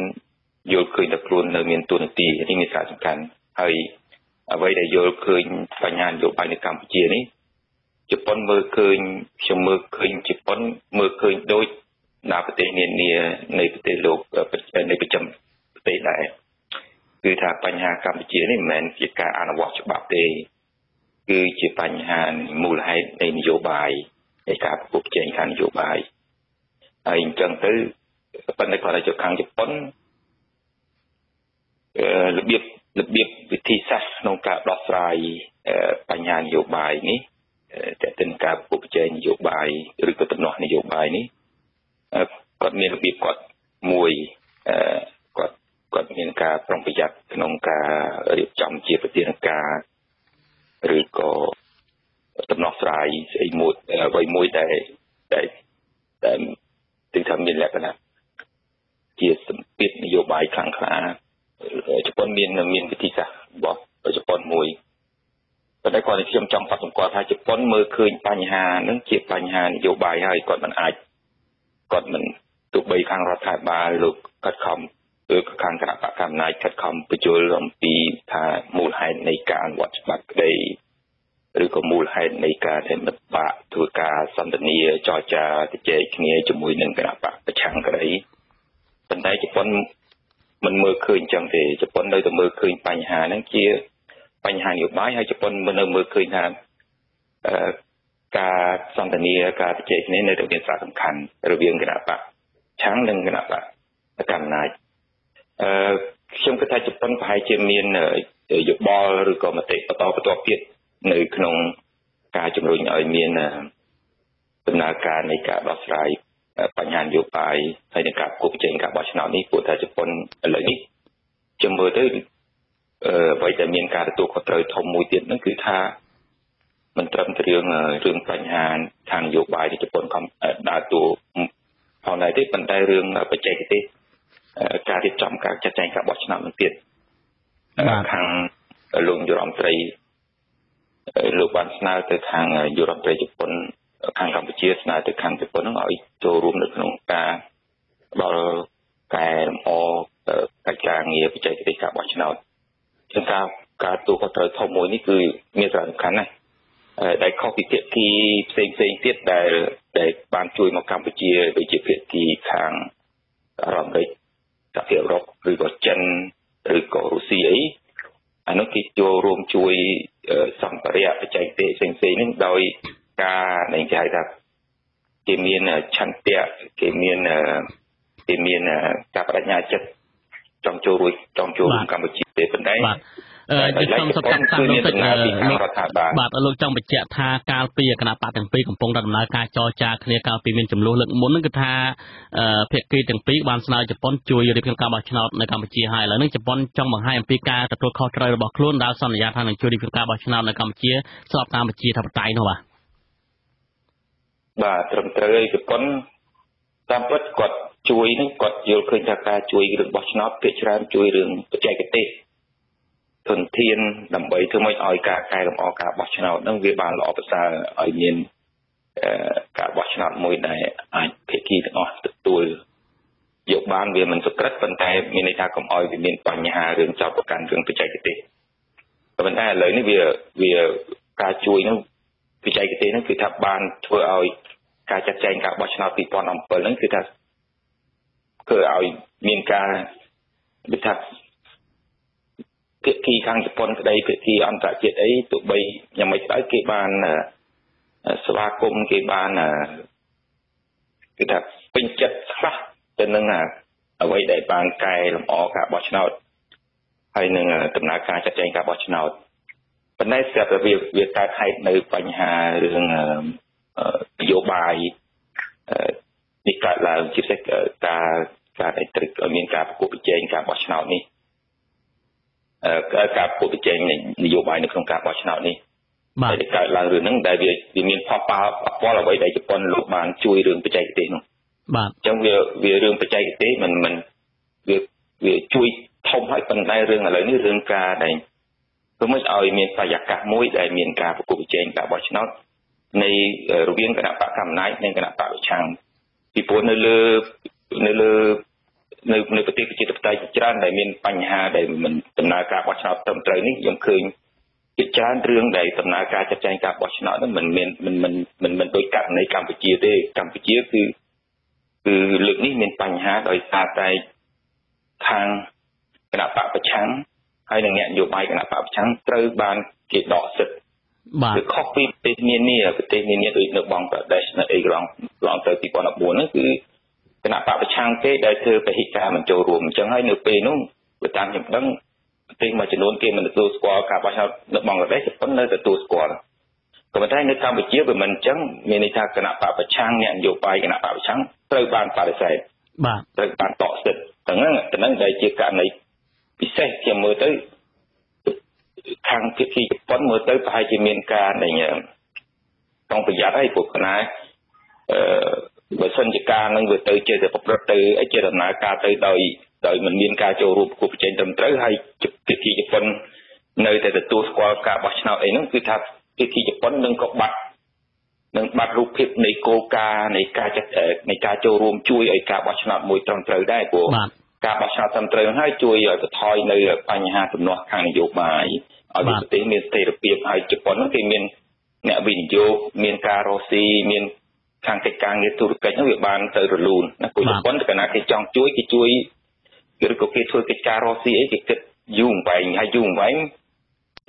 យល់ឃើញថាខ្លួននៅមានទួនាទីនេះមានសារៈសំខាន់ហើយអ្វីដែលយល់ឃើញបញ្ហានយោបាយនៅកម្ពុជានេះជប៉ុនមើលឃើញខ្ញុំមើលឃើញជប៉ុនមើលឃើញដូចនៅប្រទេសនានានៃប្រទេសលោកនៃប្រចាំប្រទេសដែរគឺថាបញ្ហាកម្ពុជានេះមិនមែនជាការអនុវត្តច្បាប់ទេគឺជាបញ្ហាមូលហេតុនៃនយោបាយនៃការប្រកួតប្រជែងខាងនយោបាយហើយអញ្ចឹងទៅប៉ុន្តែគាត់ទៅខាងជប៉ុនអឺ របៀបរបៀបវិធីសាស្ត្រក្នុងការដោះស្រាយបញ្ហានយោបាយនេះតើទៅនឹងការប្រកួតប្រជែងនយោបាយឬក៏ដំណោះនយោបាយនេះគាត់មានរបៀបគាត់មួយគាត់គាត់មានការប្រុងប្រយ័ត្នក្នុងការរៀបចំជាប្រធានការឬក៏ដំណោះស្រាយស្អីមួយអ្វីមួយដែលដែលដែលទីថាមានលក្ខណៈជាសម្ពាធនយោបាយខ្លាំងក្លាជប៉ុន មានមានវិធីសាស្ត្ររបស់ជប៉ុនមួយប៉ុន្តែគាត់ខ្ញុំចង់កត់សម្គាល់ថាជប៉ុនមើលឃើញបញ្ហានឹងជាបញ្ហានយោបាយហើយគាត់មិនអាចគាត់មិនទោះបីខាងរដ្ឋាភិបាលលោកកាត់ខំឬក៏ខាងគណៈបកកណ្ដាលខិតខំបញ្យល់អំពីថាមូលហេតុនៃការអនុវត្តច្បាប់ក្តីឬក៏មូលហេតុនៃការដែលមិត្តបាក់ធ្វើការសន្ទនាចរចាជជែកគ្នាជាមួយនឹងគណៈបកប្រឆាំងក្តីប៉ុន្តែជប៉ុន មិនមើលឃើញចឹងទេជប៉ុននៅតែមើលឃើញបញ្ហាហ្នឹងជា បញ្ហានយោបាយហើយជប៉ុនមិននៅមើលឃើញថាអឺការសន្ទនាការជជែកគ្នានៅតែមានសារៈសំខាន់រវាងគណៈបកឆាំងនិងគណៈបកកណ្ដាលអឺខ្ញុំគិតថាជប៉ុនប្រហែលជាមានយោបល់ឬក៏មតិបន្តបន្ទាប់ទៀតនៅក្នុងការជំរុញឲ្យមានដំណើរការនៃការដោះស្រាយ បញ្ហានយោបាយហើយនឹងការគប់ចេញការបោះឆ្នោតនេះព្រោះថាជប៉ុនឥឡូវនេះខ្ញុំមើលទៅអឺអ្វីដែលមានការទទួលខុសត្រូវធំមួយទៀតហ្នឹងគឺថាមិនត្រឹមតែរឿងរឿងបញ្ហាខាងនយោបាយที่ជប៉ុនកំដើរតួផងដែរទេប៉ុន្តែរឿងបច្ចេកទេសការរៀបចំការចាត់ចែងការបោះឆ្នោតនឹងទៀតខាងលោកយុរដ្ឋមន្ត្រីលោកបានស្នើទៅខាងយុរដ្ឋមន្ត្រីជប៉ុន ខាងកម្ពុជាស្នើទៅខាងជប៉ុននឹងឲ្យចូលរួមនៅក្នុងការដល់កែលម្អកិច្ចការងារបច្ចេកទេសការបោះឆ្នោតចឹងការការទូខុសត្រូវធំមួយនេះគឺមានសារៈសំខាន់ណាស់ដែលខុសពីភាគីផ្សេងផ្សេងទៀតដែលដែលបានជួយមកកម្ពុជាដូចជាភាគីខាងអាមេរិកសហភាពអឺរ៉ុបឬក៏ចិនឬក៏រុស្ស៊ីអីអានោះគេចូលរួមជួយសម្ភារៈបច្ចេកទេសផ្សេងផ្សេងហ្នឹងដោយ ការដែលគេហៅថាគេមានឆន្ទៈគេមានគេមានការបដិញ្ញាចិត្តចង់ចូលរួចចង់ចូលរួមកម្ពុជាទេប៉ុន្តែអឺខ្ញុំសុំកាត់តាមលោកតិចបាទលោកចង់បញ្ជាក់ថាកាលពីគណៈបកទាំងពីរកំពុងដំណើរការចរចាគ្នាកាលពីមានចំនួនលើកមុនហ្នឹងគឺថាភាគីទាំងពីរបានស្នើជប៉ុនជួយរៀបចំការបោះឆ្នោតនៅកម្ពុជាហើយឥឡូវនេះជប៉ុនចង់បង្ហាញអំពីការទទួលខុសត្រូវរបស់ខ្លួនដែលសន្យាថានឹងជួយរៀបចំការបោះឆ្នោតនៅកម្ពុជាស្របតាមប្រជាធិបតេយ្យនោះបាទ បាទត្រឹមត្រូវជប៉ុនតាមពិតគាត់ជួយនឹងគាត់យល់ឃើញថាការជួយរឿងបោះឆ្នោតភាគច្រើនជួយរឿងបច្ចេកទេសធនធានដើម្បីធ្វើម៉េចឲ្យការកែលម្អការបោះឆ្នោតនឹងវាបានល្អប្រសើរឲ្យមានការបោះឆ្នោតមួយដែលអាចភាគីទាំងអស់ទទួលយកបានវាមិនសក្រិតប៉ុន្តែមានន័យថាកុំឲ្យវាមានបញ្ហារឿងចោតប្រកាន់រឿងបច្ចេកទេសប៉ុន្តែឥឡូវនេះវាវាការជួយនោះបច្ចេកទេសហ្នឹងគឺថាបានធ្វើឲ្យ ការចាត់ចែងការបោះឆ្នោត2017ហ្នឹងគឺថាធ្វើឲ្យមានការវិថាភាគីខាងជប៉ុនក្តីភាគីអន្តរជាតិអីទោះបីយ៉ាងម៉េចទៅគេបានស្វាគមន៍គេបានគេថាពេញចិត្តខ្លះទៅនឹងអ្វីដែលបានកែលម្អការបោះឆ្នោតហើយនឹងដំណើរការចាត់ចែងការបោះឆ្នោតប៉ុន្តែស្រាប់តែវាវាកើតហេតុនៅបញ្ហារឿង នយោបាយនេះកើតឡើងជាពិសេសការការដែលត្រូវឲ្យមានការប្រកួតប្រជែងការបោះឆ្នោតនេះការប្រកួតប្រជែងនយោបាយនៅក្នុងការបោះឆ្នោតនេះបាទដែលកើតឡើងរឿងហ្នឹងដែលវាវាមានផលប៉ះពាល់អ្វីដែលជប៉ុនលោកបានជួយរឿងបច្ចេកទេសនោះបាទអញ្ចឹងវាវារឿងបច្ចេកទេសមិនមិនវាវាជួយធំហើយប៉ុន្តែរឿងឥឡូវនេះរឿងការដែលធ្វើម៉េចឲ្យមានបរិយាកាសមួយដែលមានការប្រកួតប្រជែងការបោះឆ្នោត នៃរវាងគណៈបកកម្មានិងគណៈបកប្រឆាំងពីព្រោះនៅលើនៅលើនៅនៅប្រទេសប្រជាធិបតេយ្យច្រើនដែលមានបញ្ហាដែលមិនដំណើរការបោះឆ្នោតត្រឹមត្រូវនេះខ្ញុំឃើញជាច្រើនរឿងដែលដំណើរការចាត់ចែងការបោះឆ្នោតនោះមិនមានមិនមិនមិនមិនដូចករណីកម្ពុជាទេកម្ពុជាគឺគឺលើកនេះមានបញ្ហាដោយសារតែខាងគណៈបកប្រឆាំងហើយនិងអ្នកនយោបាយគណៈបកប្រឆាំងត្រូវបានគេដកសិទ្ធិ បាទគឺខុសពីប្រទេសនានាប្រទេសនានាដូចនៅបង់ក្លាដេសនៅអីក្រងឡងទៅ2014ហ្នឹងគឺគណៈបកប្រឆាំងគេដែលធ្វើពហិការមិនចូលរួមអញ្ចឹងហើយនៅពេលនោះបើតាមខ្ញុំដឹងប្រទេសមួយចំនួនគេមិនទទួលស្គាល់ការបោះឆ្នោតនៅបង់ក្លាដេសប៉ុន្តែនៅទទួលស្គាល់ក៏ប៉ុន្តែនៅកម្ពុជាវាមិនអញ្ចឹងមានន័យថាគណៈបកប្រឆាំងអ្នកនយោបាយគណៈបកប្រឆាំងត្រូវបានបដិសេធបាទត្រូវបានតកសិទ្ធិទាំងហ្នឹងទាំងហ្នឹងដែលជាករណីពិសេសខ្ញុំមើលទៅ ខាងភាគីជប៉ុនមើលទៅប្រហែលជាមានការនៃប្រុងប្រយ័ត្នហើយព្រោះគណៈអឺបើសិនជាការនឹងវាទៅជាទៅប្រព្រឹត្តទៅអីជាដំណើរការទៅដោយដោយមិនមានការចូលរួមគូប្រជែងត្រឹមត្រូវហើយភាគីជប៉ុននៅតែទទួលស្គាល់ការបោះឆ្នោតអីហ្នឹងគឺថាភាគីជប៉ុននឹងក៏បាត់នឹងបាត់រូបភាពនៃគោលការណ៍នៃការចាត់នៃការចូលរួមជួយឲ្យការបោះឆ្នោតមួយត្រឹមត្រូវដែរព្រោះ ការបោះឆ្នោតត្រឹមត្រូវហើយជួយឲ្យបន្ថយនៅបញ្ហាទំនាស់ខាងនយោបាយឲ្យប្រទេសមានស្ថិរភាពហើយជប៉ុនគេមានអ្នកវិនិយោគមានការរស់ស៊ីមានខាងកិច្ចការងារធុរកិច្ចនោះវាបានទៅរលូនណាពួកជប៉ុនគណៈគេចង់ជួយគេជួយឬក៏គេធ្វើកិច្ចការរស់ស៊ីអីគេគិតយូរអង្វែងហើយយូរអង្វែង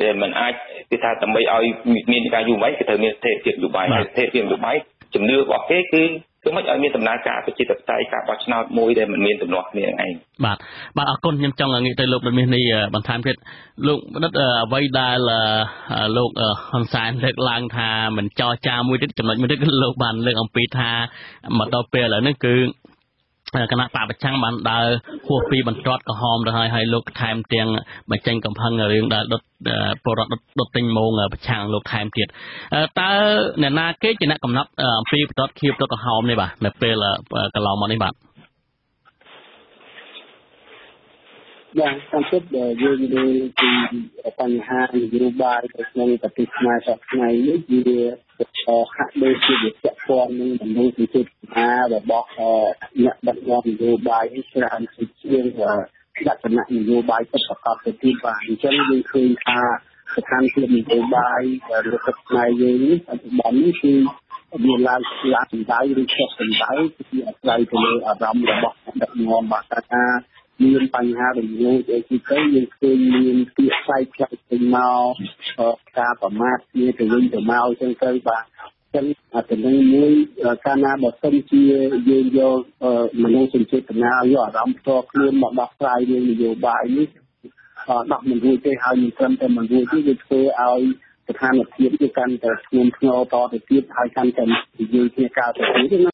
តែมันអាចគេថាដើម្បីឲ្យមានការយូរអង្វែងគេត្រូវមានស្ថិរភាពនយោបាយហើយស្ថិរភាពនយោបាយជំនឿរបស់គេគឺ គឺមិនឲ្យមានដំណើរការប្រជាធិបតេយ្យការបោះឆ្នោតមួយដែលមិនមានទំនាស់គ្នាឯងបាទបាទអរគុណខ្ញុំចង់ងាកទៅលោកបណ្ឌិតនេះបន្ថែមទៀតលោកបណ្ឌិតអ្វីដែលលោកហ៊ុនសែនលើកឡើងថាមិនចរចាមួយទៀតចំណុចមួយទៀតគឺលោកបានលើកអំពីថាមកដល់ពេលឥឡូវនេះគឺ គណៈបកប្រឆាំងបានដើរហួសពីបន្ទាត់ក្រហមទៅហើយហើយលោកថែមទាំងបញ្ចេញកំហឹងរឿងដែលដុតពលរដ្ឋដុតទិញម៉ងប្រឆាំងលោកថែមទៀតតើអ្នកណាគេជាអ្នកកំណត់អំពីបន្ទាត់ខៀបទៅក្រហមនេះបាទនៅពេលកន្លងមកនេះបាទ យ៉ាងសំខាន់ដែលយើងនិយាយពីបញ្ហានយោបាយនៅក្នុងប្រទេសខ្មែរសប្តាហ៍នេះវាហាក់ដូចជាវាពាក់ព័ន្ធនឹងដំណើរពិធីការរបស់អ្នកដឹកនាំនយោបាយច្រើនជាងលក្ខណៈនយោបាយពិតប្រាកដទៅទៀតបាទអញ្ចឹងយើងឃើញថាស្ថានភាពនយោបាយលើទឹកខ្មែរយើងនេះបច្ចុប្បន្ននេះគឺវាឡើងឡើងសម្ដៅឬចុះសម្ដៅគឺអាស្រ័យទៅលើអារម្មណ៍របស់ដឹកនាំបាទថា មានបញ្ហារញោចអីទីទៅយើងឃើញមានពាក្យផ្សាយផ្សាយពេញមកការប្រមាថគ្នាទៅវិញទៅមកអញ្ចឹងទៅបាទចឹងអាទៅនឹងមួយកាលណាបើសិនជាយើងយកមនុស្សសញ្ចេតនាយកអារម្មណ៍ផ្ទាល់ខ្លួនមកដោះស្រាយរឿងនយោបាយនេះដោះមិនរួចទេហើយមិនត្រឹមតែមិនរួចទេវាធ្វើឲ្យស្ថានភាពវាកាន់តែធ្ងន់ធ្ងរតទៅទៀតហើយកាន់តែនិយាយគ្នាការទៅទៀតណា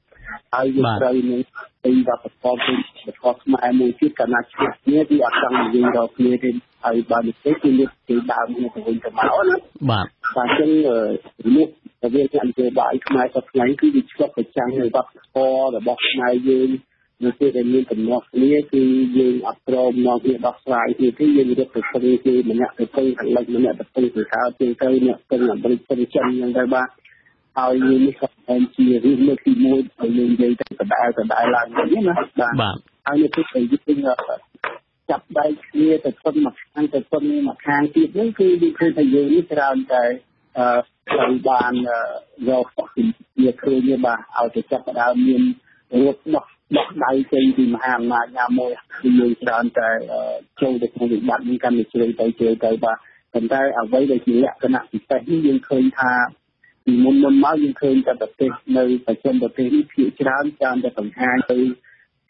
ហើយយើងត្រូវនឹងពីវប្បធម៌ពីវប្បធម៌ខ្មែរមួយទៀតកាលណាឈ្នះគ្នាគឺអត់ចង់និយាយដល់គ្នាទេហើយបើនិយាយគឺលើកពីដើមគ្នាទៅវិញទៅមកណាបាទតែអញ្ចឹងលោករវាងអ្នកនយោបាយខ្មែរសប្តាហ៍គឺវាឆ្លុះប្រចាំងនៅវប្បធម៌របស់ខ្មែរយើងនៅពេលដែលមានទំនាស់គ្នាគឺយើងអត់ព្រមមកវាដោះស្រាយគ្នាទេយើងរត់ទៅព្រឹងគេម្នាក់ទៅព្រឹងខាងលិចម្នាក់ទៅព្រឹងទៅកើតជាងទៅអ្នកព្រឹងអាមេរិកព្រឹងចិនហ្នឹងទៅបាទ ហើយយើងនេះក៏តែជារឿងលើកទី1ឲ្យយើងនិយាយទៅដដែលដដែលឡើងវិញណាបាទហើយនៅពេលដែលយើងចាប់ដៃគ្នាទៅពឹងមកខាងទៅពឹងមកខាងទៀតហ្នឹងគឺយើងឃើញថាយើងនេះច្រើនតែអឺត្រូវបានរកវាឃើញបាទឲ្យទៅចាប់ដើមមានរូបដោះដោះដៃចេញពីមហាអំណាចណាមួយគឺយើងច្រើនតែចូលទៅក្នុងវិបត្តិនេះកាន់តែជ្រៅទៅជ្រៅទៅបាទប៉ុន្តែអ្វីដែលជាលក្ខណៈពិសេសនេះយើងឃើញថា ពីមុនមុនមកយើងឃើញតែប្រទេសនៅបច្ចិមប្រទេសនេះភាគច្រើនច្រើនតែបង្ហាញទៅ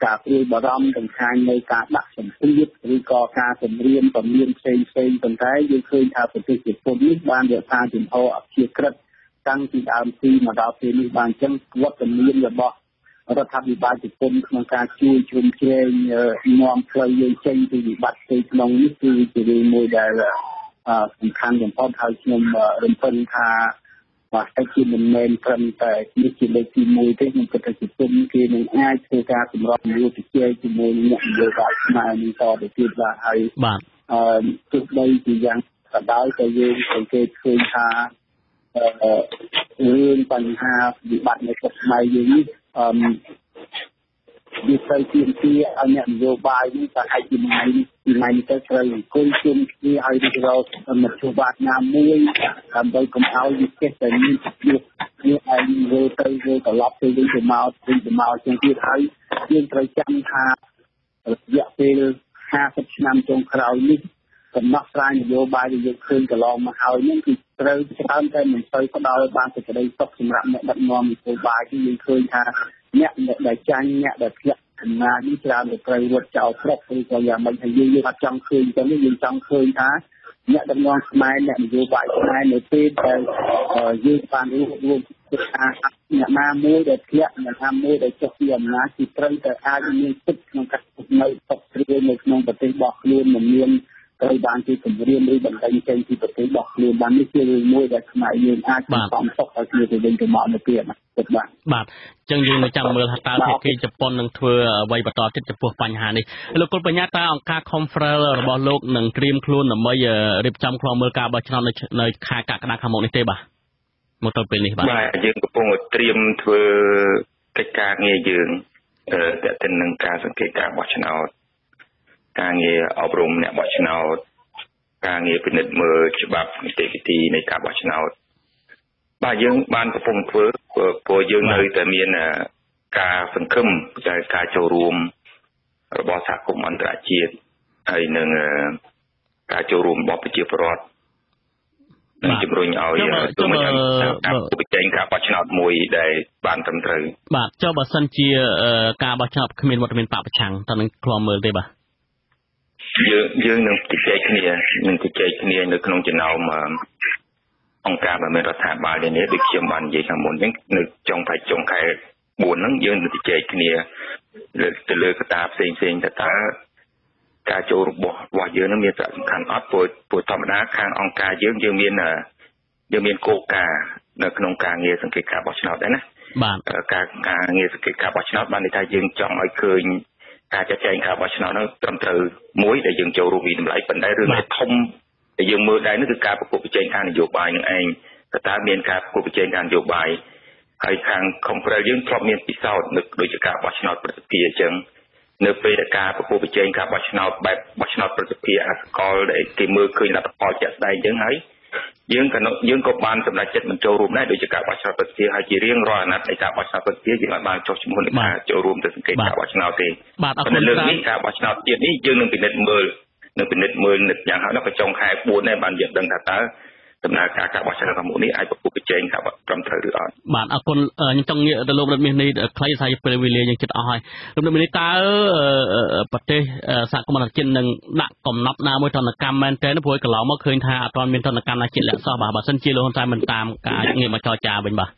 ការព្រួយបារម្ភបង្ហាញនៅការដាក់សម្ពាធឬក៏ការគម្រាមពមៀនផ្សេងផ្សេងប៉ុន្តែយើងឃើញថាប្រទេសជប៉ុននេះបានរក្សាជំហរអព្យាក្រឹតតាំងពីដើមទីមកដល់ពេលនេះបានអញ្ចឹងវត្តមានរបស់រដ្ឋាភិបាលជប៉ុនក្នុងការជួយជ្រោមជ្រែងនាំផ្លូវយើងចេញពីវិបត្តិផ្ទៃក្នុងនេះគឺជារឿងមួយដែលសំខាន់បំផុតហើយខ្ញុំរំពឹងថា បាទតែជាមិនមែនត្រឹមតែនេះជាលេខទី1ទេខ្ញុំគិតថាជាគុំគេនឹងអាចធ្វើការសម្របសម្រួលទៅជាជាមួយអ្នកនយោបាយខ្មែរនេះតទៅទៀតបាទហើយបាទអឺទោះបីជាយ៉ាងក៏ដោយតែយើងសង្កេតឃើញថាអរឿងបញ្ហាវិបត្តិនៃស្រុកខ្មែរយើងនេះអឺ វាត្រូវទាមទារឲ្យអ្នកនយោបាយនេះតែអាចពីថ្ងៃនេះពីថ្ងៃនេះទៅត្រូវអង្គុយជុំគ្នាឲ្យរៀបរកមធ្យោបាយណាមួយដើម្បីកុំឲ្យវាចេះតែមានជាគ្នាឯងធ្វើទៅធ្វើត្រឡប់ទៅវិញទៅមកវិញទៅមកជាងទៀតហើយយើងត្រូវចាំថារយៈពេល50ឆ្នាំចុងក្រោយនេះកំណត់ស្រាយនយោបាយដែលយើងឃើញកន្លងមកហើយនេះគឺត្រូវច្រើនតែមិនទៅផ្ដល់បានសេចក្តីសុខសម្រាប់អ្នកដឹកនាំនយោបាយที่យើងឃើញថា អ្នកដែលចាញ់អ្នកដែលធ្លាក់អំណាចនេះច្រើនតែត្រូវរត់ចោលស្រុកឬក៏យ៉ាងម៉េចហើយយើងយើងអត់ចង់ឃើញចឹងយើងចង់ឃើញថាអ្នកដឹកនាំខ្មែរអ្នកនយោបាយខ្មែរនៅពេលដែលយើងបានរួមរួមគឺថាអ្នកណាមួយដែលធ្លាក់អ្នកណាមួយដែលចុះពីអំណាចគឺត្រូវតែអាចមានសិទ្ធិក្នុងការនៅសុខស្រួលនៅក្នុងប្រទេសរបស់ខ្លួនមិនមាន ត្រូវបានគេគម្រាមឬបណ្ដឹងចេញពីប្រទេសរបស់ខ្លួនបាននេះជារឿងមួយដែលខ្មែរយើងអាចសំសុខឲ្យគ្នាទៅវិញទៅមកនៅពេលណាបាទបាទអញ្ចឹងយើងនៅចាំមើលថាតើភាគីជប៉ុននឹងធ្វើអ្វីបន្តទៀតចំពោះបញ្ហានេះលោកគុលបញ្ញាតើអង្គការ Conference របស់លោកនឹងត្រៀមខ្លួនដើម្បីរៀបចំខ្លងមើលការបោះឆ្នោតនៅខែកក្កដាខាងមុខនេះទេបាទមកទល់ពេលនេះបាទបាទយើងកំពុងត្រៀមធ្វើកិច្ចការងារយើងតើទៅនឹងការសង្កេតការបោះឆ្នោត ការងារអប់រំអ្នកបោះឆ្នោតការងារពិនិត្យមើលច្បាប់នីតិវិធីនៃការបោះឆ្នោតបាទយើងបានកំពុងធ្វើព្រោះយើងនៅតែមានការសង្ឃឹមតែការចូលរួមរបស់សហគមន៍អន្តរជាតិហើយនឹងការចូលរួមរបស់ប្រជាពលរដ្ឋនឹងជំរុញឲ្យទូមិនការប្រជែងការបោះឆ្នោតមួយដែលបានត្រឹមត្រូវបាទចុះបើសិនជាការបោះឆ្នោតគ្មានវត្តមានបពប្រឆាំងតើនឹងឃ្លាំមើលទេបាទ យើងយើងនឹងជជែកគ្នានឹងជជែកគ្នានៅក្នុងចំណោមអង្គការមិនមែនរដ្ឋាភិបាលទេនេះដូចខ្ញុំបាននិយាយខាងមុនអញ្ចឹងនៅចុងខែចុងខែ4ហ្នឹងយើងនឹងជជែកគ្នាលើទៅលើកត្តាផ្សេងផ្សេងតើតើការចូលរបស់របស់យើងនឹងមានសារៈសំខាន់អត់ព្រោះព្រោះធម្មតាខាងអង្គការយើងយើងមានយើងមានគោលការណ៍នៅក្នុងការងារសង្កេតការបោះឆ្នោតដែរណាបាទការការងារសង្កេតការបោះឆ្នោតបានន័យថាយើងចង់ឲ្យឃើញ ការចាត់ចែងការបោះឆ្នោតនោះត្រឹមត្រូវមួយដែលយើងចូលរួមវិតម្លៃប៉ុន្តែរឿងដែលធំដែលយើងមើលដែរនោះគឺការប្រកបប្រជែងខាងនយោបាយនឹងឯងតើមានការប្រកបប្រជែងខាងនយោបាយហើយខាងខុងក្រែលយើងធ្លាប់មានពិសោធន៍នៅដូចជាការបោះឆ្នោតប្រតិភិអញ្ចឹងនៅពេលដែលការប្រកបប្រជែងការបោះឆ្នោតបែបបោះឆ្នោតប្រតិភិអាសកលដែលគេមើលឃើញលទ្ធផលជាក់ស្ដែងអញ្ចឹងហើយ យើងក៏យើងក៏បានសម្រេចចិត្តមិនចូលរួមដែរដូចជាការបោះឆ្នោតប្រតិភិហើយជារៀងរាល់អាណត្តិនៃការបោះឆ្នោតប្រតិភិយើងបានចុះឈ្មោះនៃការចូលរួមទៅសង្កេតការបោះឆ្នោតទេបាទអរគុណលើកនេះការបោះឆ្នោតទៀតនេះយើងនឹងពិនិត្យមើលនឹងពិនិត្យមើលនឹកយ៉ាងហោចដល់កញ្ចុងខែ4ដែរបានយើងដឹងថាតើ ដំណើរការការបោះឆ្នោតខាងមុខនេះអាចប្រគល់ប្រជែងថាត្រឹមត្រូវឬអត់បាទអរគុណខ្ញុំចង់ងាកទៅលោករដ្ឋមាសនេះខ្លីសារពេលវេលាយើងចិត្តអស់ហើយលោករដ្ឋមាសនេះតើប្រទេសសហគមន៍អន្តរជាតិនឹងដាក់កំណត់ណាមួយទណ្ឌកម្មមែនទែនព្រោះកន្លងមកឃើញថាអត់ទាន់មានទណ្ឌកម្មណាជាលក្ខសោះបាទបើសិនជាលោកហ៊ុនសែនមិនតាមការងាកមកចរចាវិញបាទ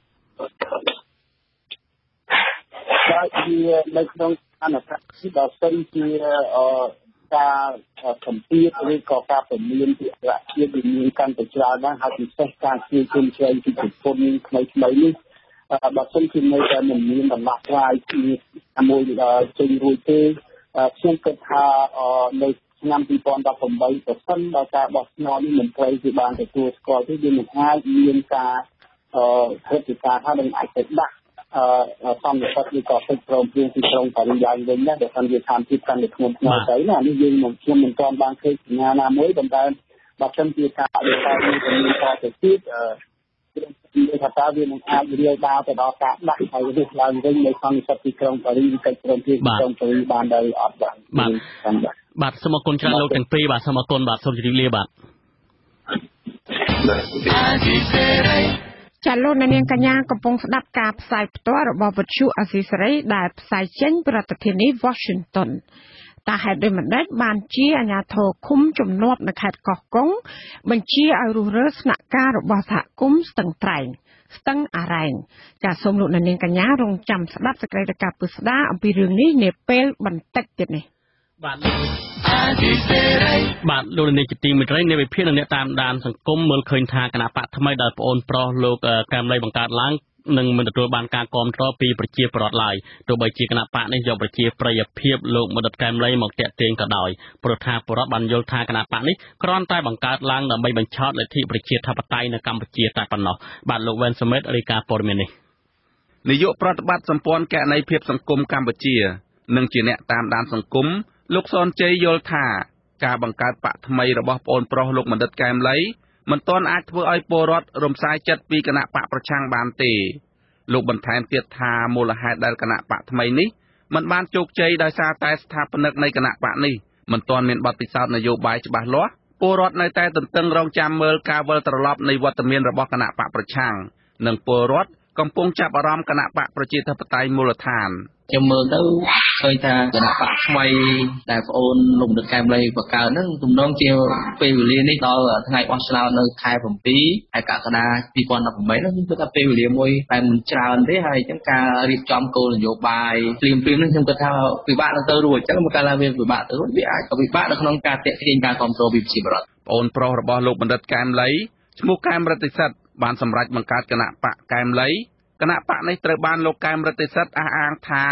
បាទជានៅក្នុងអនុប្រតិបត្តិសិនជាអ ការសម្ពាធឬក៏ការពមៀនពីអរជាតិវាមានកាន់តែច្រើនណាស់ហើយពិសេសការជួយជុំជ្រែងពីប្រពន្ធថ្មីថ្មីនេះបើសិនជានៅតែមិនមានដំណាក់ស្រាយពីមួយចេញរួចទេខ្ញុំគិតថានៅឆ្នាំ2018ប្រសិនបើការបោះឆ្នោតនេះមិនត្រូវជាបានទទួលស្គាល់ទេវាមិនអាចមានការអឺព្រឹត្តិការណ៍ថានឹងអាចទៅដាក់អឺ សំនិសិទឬក៏កិច្ចព្រមព្រៀងទីក្រុងប៉ារីសយ៉ាងវិញណាដែលថាវាឋានភាពកាន់តែធ្ងន់ធ្ងរទៅណានេះយើងមិនខ្ញុំមិនទាន់បានឃើញសញ្ញាណាមួយប៉ុន្តែបើសិនជាការអនុវត្តនេះមានតទៅទៀតអឺគឺថាតើវានឹងអាចរាលដាលទៅដល់ការដាក់ហើយរស់ឡើងវិញនៅសន្និសីទទីក្រុងប៉ារីសកិច្ចព្រមព្រៀងទីក្រុងប៉ារីសបានដោយអត់បានបាទបាទសូមអរគុណច្រើនលោកទាំងពីរបាទសូមអរគុណបាទសូមជម្រាបលាបាទ ចាលោកនាងកញ្ញាកំពុងស្ដាប់ការផ្សាយផ្ទាល់របស់វិទ្យុអស៊ីសេរីដែលផ្សាយចេញពីរដ្ឋធានី Washington តើហេតុដូចម្តេចបានជាអាជ្ញាធរឃុំជំនាប់នៅខេត្តកោះកុងបញ្ជាឲ្យរុះរើស្នាក់ការរបស់សហគមន៍ស្ទឹងត្រែងស្ទឹងអារែងចាសូមលោកនាងកញ្ញារងចាំស្ដាប់សេចក្តីរាយការណ៍ពិស្ដារអំពីរឿងនេះនាពេលបន្តិចទៀតនេះ បាទបាទលោកនាយកទីមេត្រីនៃវិភាគនិងអ្នកតាមដានសង្គមមើលឃើញថាគណៈបកថ្មីដែលប្អូនប្រុសលោកកែមលីបង្កើតឡើងនឹងមិនទទួលបានការគ្រប់គ្រងពីប្រជាពលរដ្ឋឡើយទោះបីជាគណៈបកនេះយកប្រជាប្រិយភាពលោកមនិតកែមលីមកតាក់ទាញក៏ដោយព្រោះថាពលរដ្ឋបានយល់ថាគណៈបកនេះគ្រាន់តែបង្កើតឡើងដើម្បីបញ្ឆោតលទ្ធិប្រជាធិបតេយ្យនៅកម្ពុជាតែប៉ុណ្ណោះបាទលោកវ៉ែនសមិតរាយការណ៍ព័ត៌មាននេះនាយកប្រតិបត្តិសម្ព័ន្ធកណន័យភាពសង្គមកម្ពុជា និងជាអ្នកតាមដានសង្គម លោកសនជ័យយល់ថាការបង្កើតបកថ្មីរបស់ប្អូនប្រុសលោកមនិតកែមលីមិនទាន់អាចធ្វើឲ្យពលរដ្ឋរំសាយចិត្តពីគណៈបកប្រឆាំងបានទេលោកបន្ថែមទៀតថាមូលហេតុដែលគណៈបកថ្មីនេះមិនបានជោគជ័យដោយសារតែស្ថាបនិកនៃគណៈបកនេះមិនទាន់មានបទពិសោធន៍នយោបាយច្បាស់លាស់ពលរដ្ឋនៅតែទន្ទឹងរង់ចាំមើលការវិលត្រឡប់នៃវត្តមានរបស់គណៈបកប្រឆាំងនិងពលរដ្ឋ កំពុងចាប់អារម្មណ៍គណៈបកប្រជាធិបតេយ្យមូលដ្ឋានខ្ញុំមើលទៅឃើញថាគណៈបកថ្មីដែលប្អូនលោកនិតកែមលីបង្កើតហ្នឹងទំនងជាពេលវេលានេះដល់ថ្ងៃបោះឆ្នោតនៅខែ7ខែកក្កដា2018ហ្នឹងខ្ញុំគិតថាពេលវេលាមួយតែមិនច្រើនទេហើយអញ្ចឹងការរៀបចំគោលនយោបាយព្រៀងព្រៀងហ្នឹងខ្ញុំគិតថាពិបាកនឹងទៅរួចអញ្ចឹងមកកាលណាវាពិបាកទៅរួចវាអាចពិបាកនៅក្នុងការតាក់ទាញការគ្រប់គ្រងពីប្រជាពលរដ្ឋប្អូនប្រុសរបស់លោកបណ្ឌិតកែមលីឈ្មោះកែមរតិសិទ្ធ បានសម្រេចបង្កើតគណៈបកកែមលីគណៈបកនេះត្រូវបានលោកកែមរិទ្ធិសិទ្ធអះអាងថា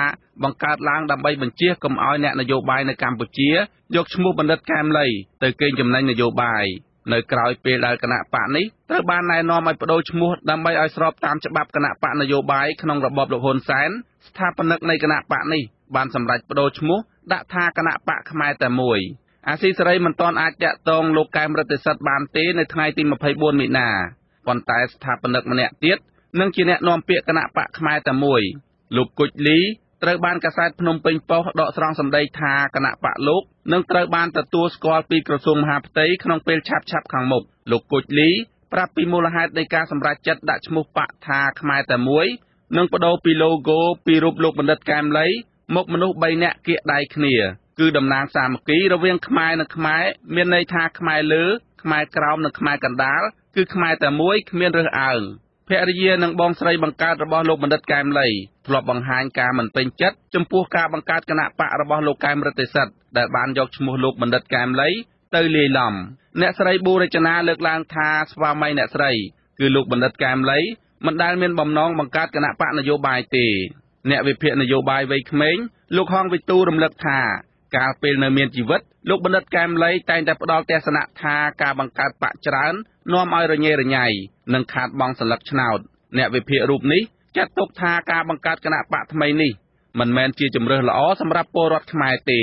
បង្កើតឡើងដើម្បីបញ្ជាកុំឲ្យអ្នកនយោបាយនៅកម្ពុជាយកឈ្មោះបណ្ឌិតកែមលីទៅកេងចំណេញនយោបាយនៅក្រៅពេលដែលគណៈបកនេះត្រូវបានណែនាំឲ្យបដូរឈ្មោះដើម្បីឲ្យស្របតាមច្បាប់គណៈបកនយោបាយក្នុងរបបលោកហ៊ុនសែនស្ថាបនិកនៃគណៈបកនេះបានសម្រេចបដូរឈ្មោះដាក់ថាគណៈបកខ្មែរតែមួយអាស៊ីសេរីមិនទាន់អាចតាក់ទងលោកកែមរិទ្ធិសិទ្ធបានទេនៅថ្ងៃទី24មិនិនា ប៉ុន្តែស្ថាបនិកម្នាក់ទៀតនិងជាអ្នកនាំពាក្យគណៈបកខ្មែរតែមួយលោកគុជលីត្រូវបានកាសែតភ្នំពេញប៉ុស្តិ៍ដកស្រង់សម្ដីថាគណៈបកលោកនឹងត្រូវបានទទួលស្គាល់ពីក្រសួងមហាផ្ទៃក្នុងពេលឆាប់ឆាប់ខាងមុខលោកគុជលីប្រាប់ពីមូលហេតុនៃការសម្រេចចិត្តដាក់ឈ្មោះបកថាខ្មែរតែមួយនិងបដូរពី logo ពីរូបលោកបណ្ឌិតកែមលីមកមនុស្ស3នាក់គៀកដៃគ្នា គឺតំណាងសាមគ្គីរវាងខ្មែរនិងខ្មែរមានន័យថាខ្មែរលើ ខ្មែរក្រោមនិងខ្មែរកណ្ដាលគឺខ្មែរតែមួយគ្មានរើសអើងភរិយានិងបងស្រីបង្កើតរបស់លោកបណ្ឌិតកែមលីធ្លាប់បង្ហាញការមិនពេញចិត្តចំពោះការបង្កើតគណៈបករបស់លោកកែមរិទ្ធិសិទ្ធដែលបានយកឈ្មោះលោកបណ្ឌិតកែមលីទៅលាយឡំអ្នកស្រីប៊ូរចនាលើកឡើងថាស្វាមីអ្នកស្រីគឺលោកបណ្ឌិតកែមលីមិនដែលមានបំណងបង្កើតគណៈបកនយោបាយទេអ្នកវិភាគនយោបាយវ័យក្មេងលោកហងវិទូរំលឹកថា កាលពេលនៅមានជីវិតលោកបណ្ឌិតកែមលីតែងតែផ្ដល់ទស្សនៈថាការបង្កើតបកច្រើននាំឲ្យរញ៉េរញ៉ៃនិងខាតបង់សន្លឹកឆ្នោតអ្នកវិភាគរូបនេះចាត់ទុកថាការបង្កើតគណៈបកថ្មីនេះមិនមែនជាជំរើសល្អសម្រាប់ពលរដ្ឋខ្មែរទេ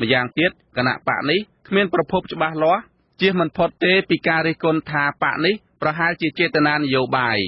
ម្យ៉ាងទៀតគណៈបកនេះគ្មានប្រភពច្បាស់លាស់ជៀសមិនផុតទេពីការរិះគន់ថាបកនេះប្រហែលជាចេតនានយោបាយ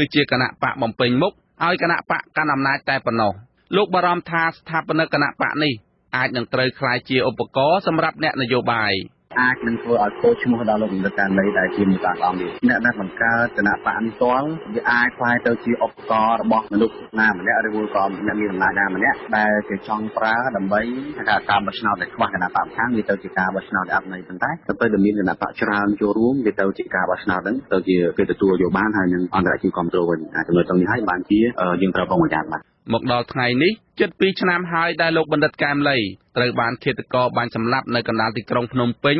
ឬជាគណៈបកបំពេញមុខឲ្យគណៈបកកាន់អំណាចតែប៉ុណ្ណោះលោកបារម្ភថាស្ថាបនិកគណៈបកនេះ អាចនឹងត្រូវក្លាយជាឧបករណ៍សម្រាប់អ្នកនយោបាយអាចនឹងធ្វើឲ្យកោឈ្មោះដល់លោកកម្រិតការនៃដែលជាមេតាអង្គនេះអ្នកដែលបង្កើតគណៈបកអន្តរវាអាចផ្លាយទៅជាឧបករណ៍របស់មនុស្សណាម្នាក់ឬក៏អ្នកមានអំណាចណាម្នាក់ដែលគេចង់ប្រើដើម្បីថាការបោះឆ្នោតដែលខ្វះគណៈបកខាងវាទៅជាការបោះឆ្នោតដែលអត់ន័យប៉ុន្តែទៅពេលដែលមានគណៈបកច្រើនចូលរួមវាទៅជាការបោះឆ្នោតហ្នឹងទៅជាគេទទួលយកបានហើយនឹងអន្តរជាតិគ្រប់គ្រងវិញចំណុចត្រង់នេះហើយបានជាយើងត្រូវប្រុងប្រយ័ត្នបាទ មកដល់ថ្ងៃនេះជិត2ឆ្នាំហើយដែលលោកបណ្ឌិតកែមលីត្រូវបានឃាតករបាញ់សម្លាប់នៅកណ្ដាលទីក្រុងភ្នំពេញ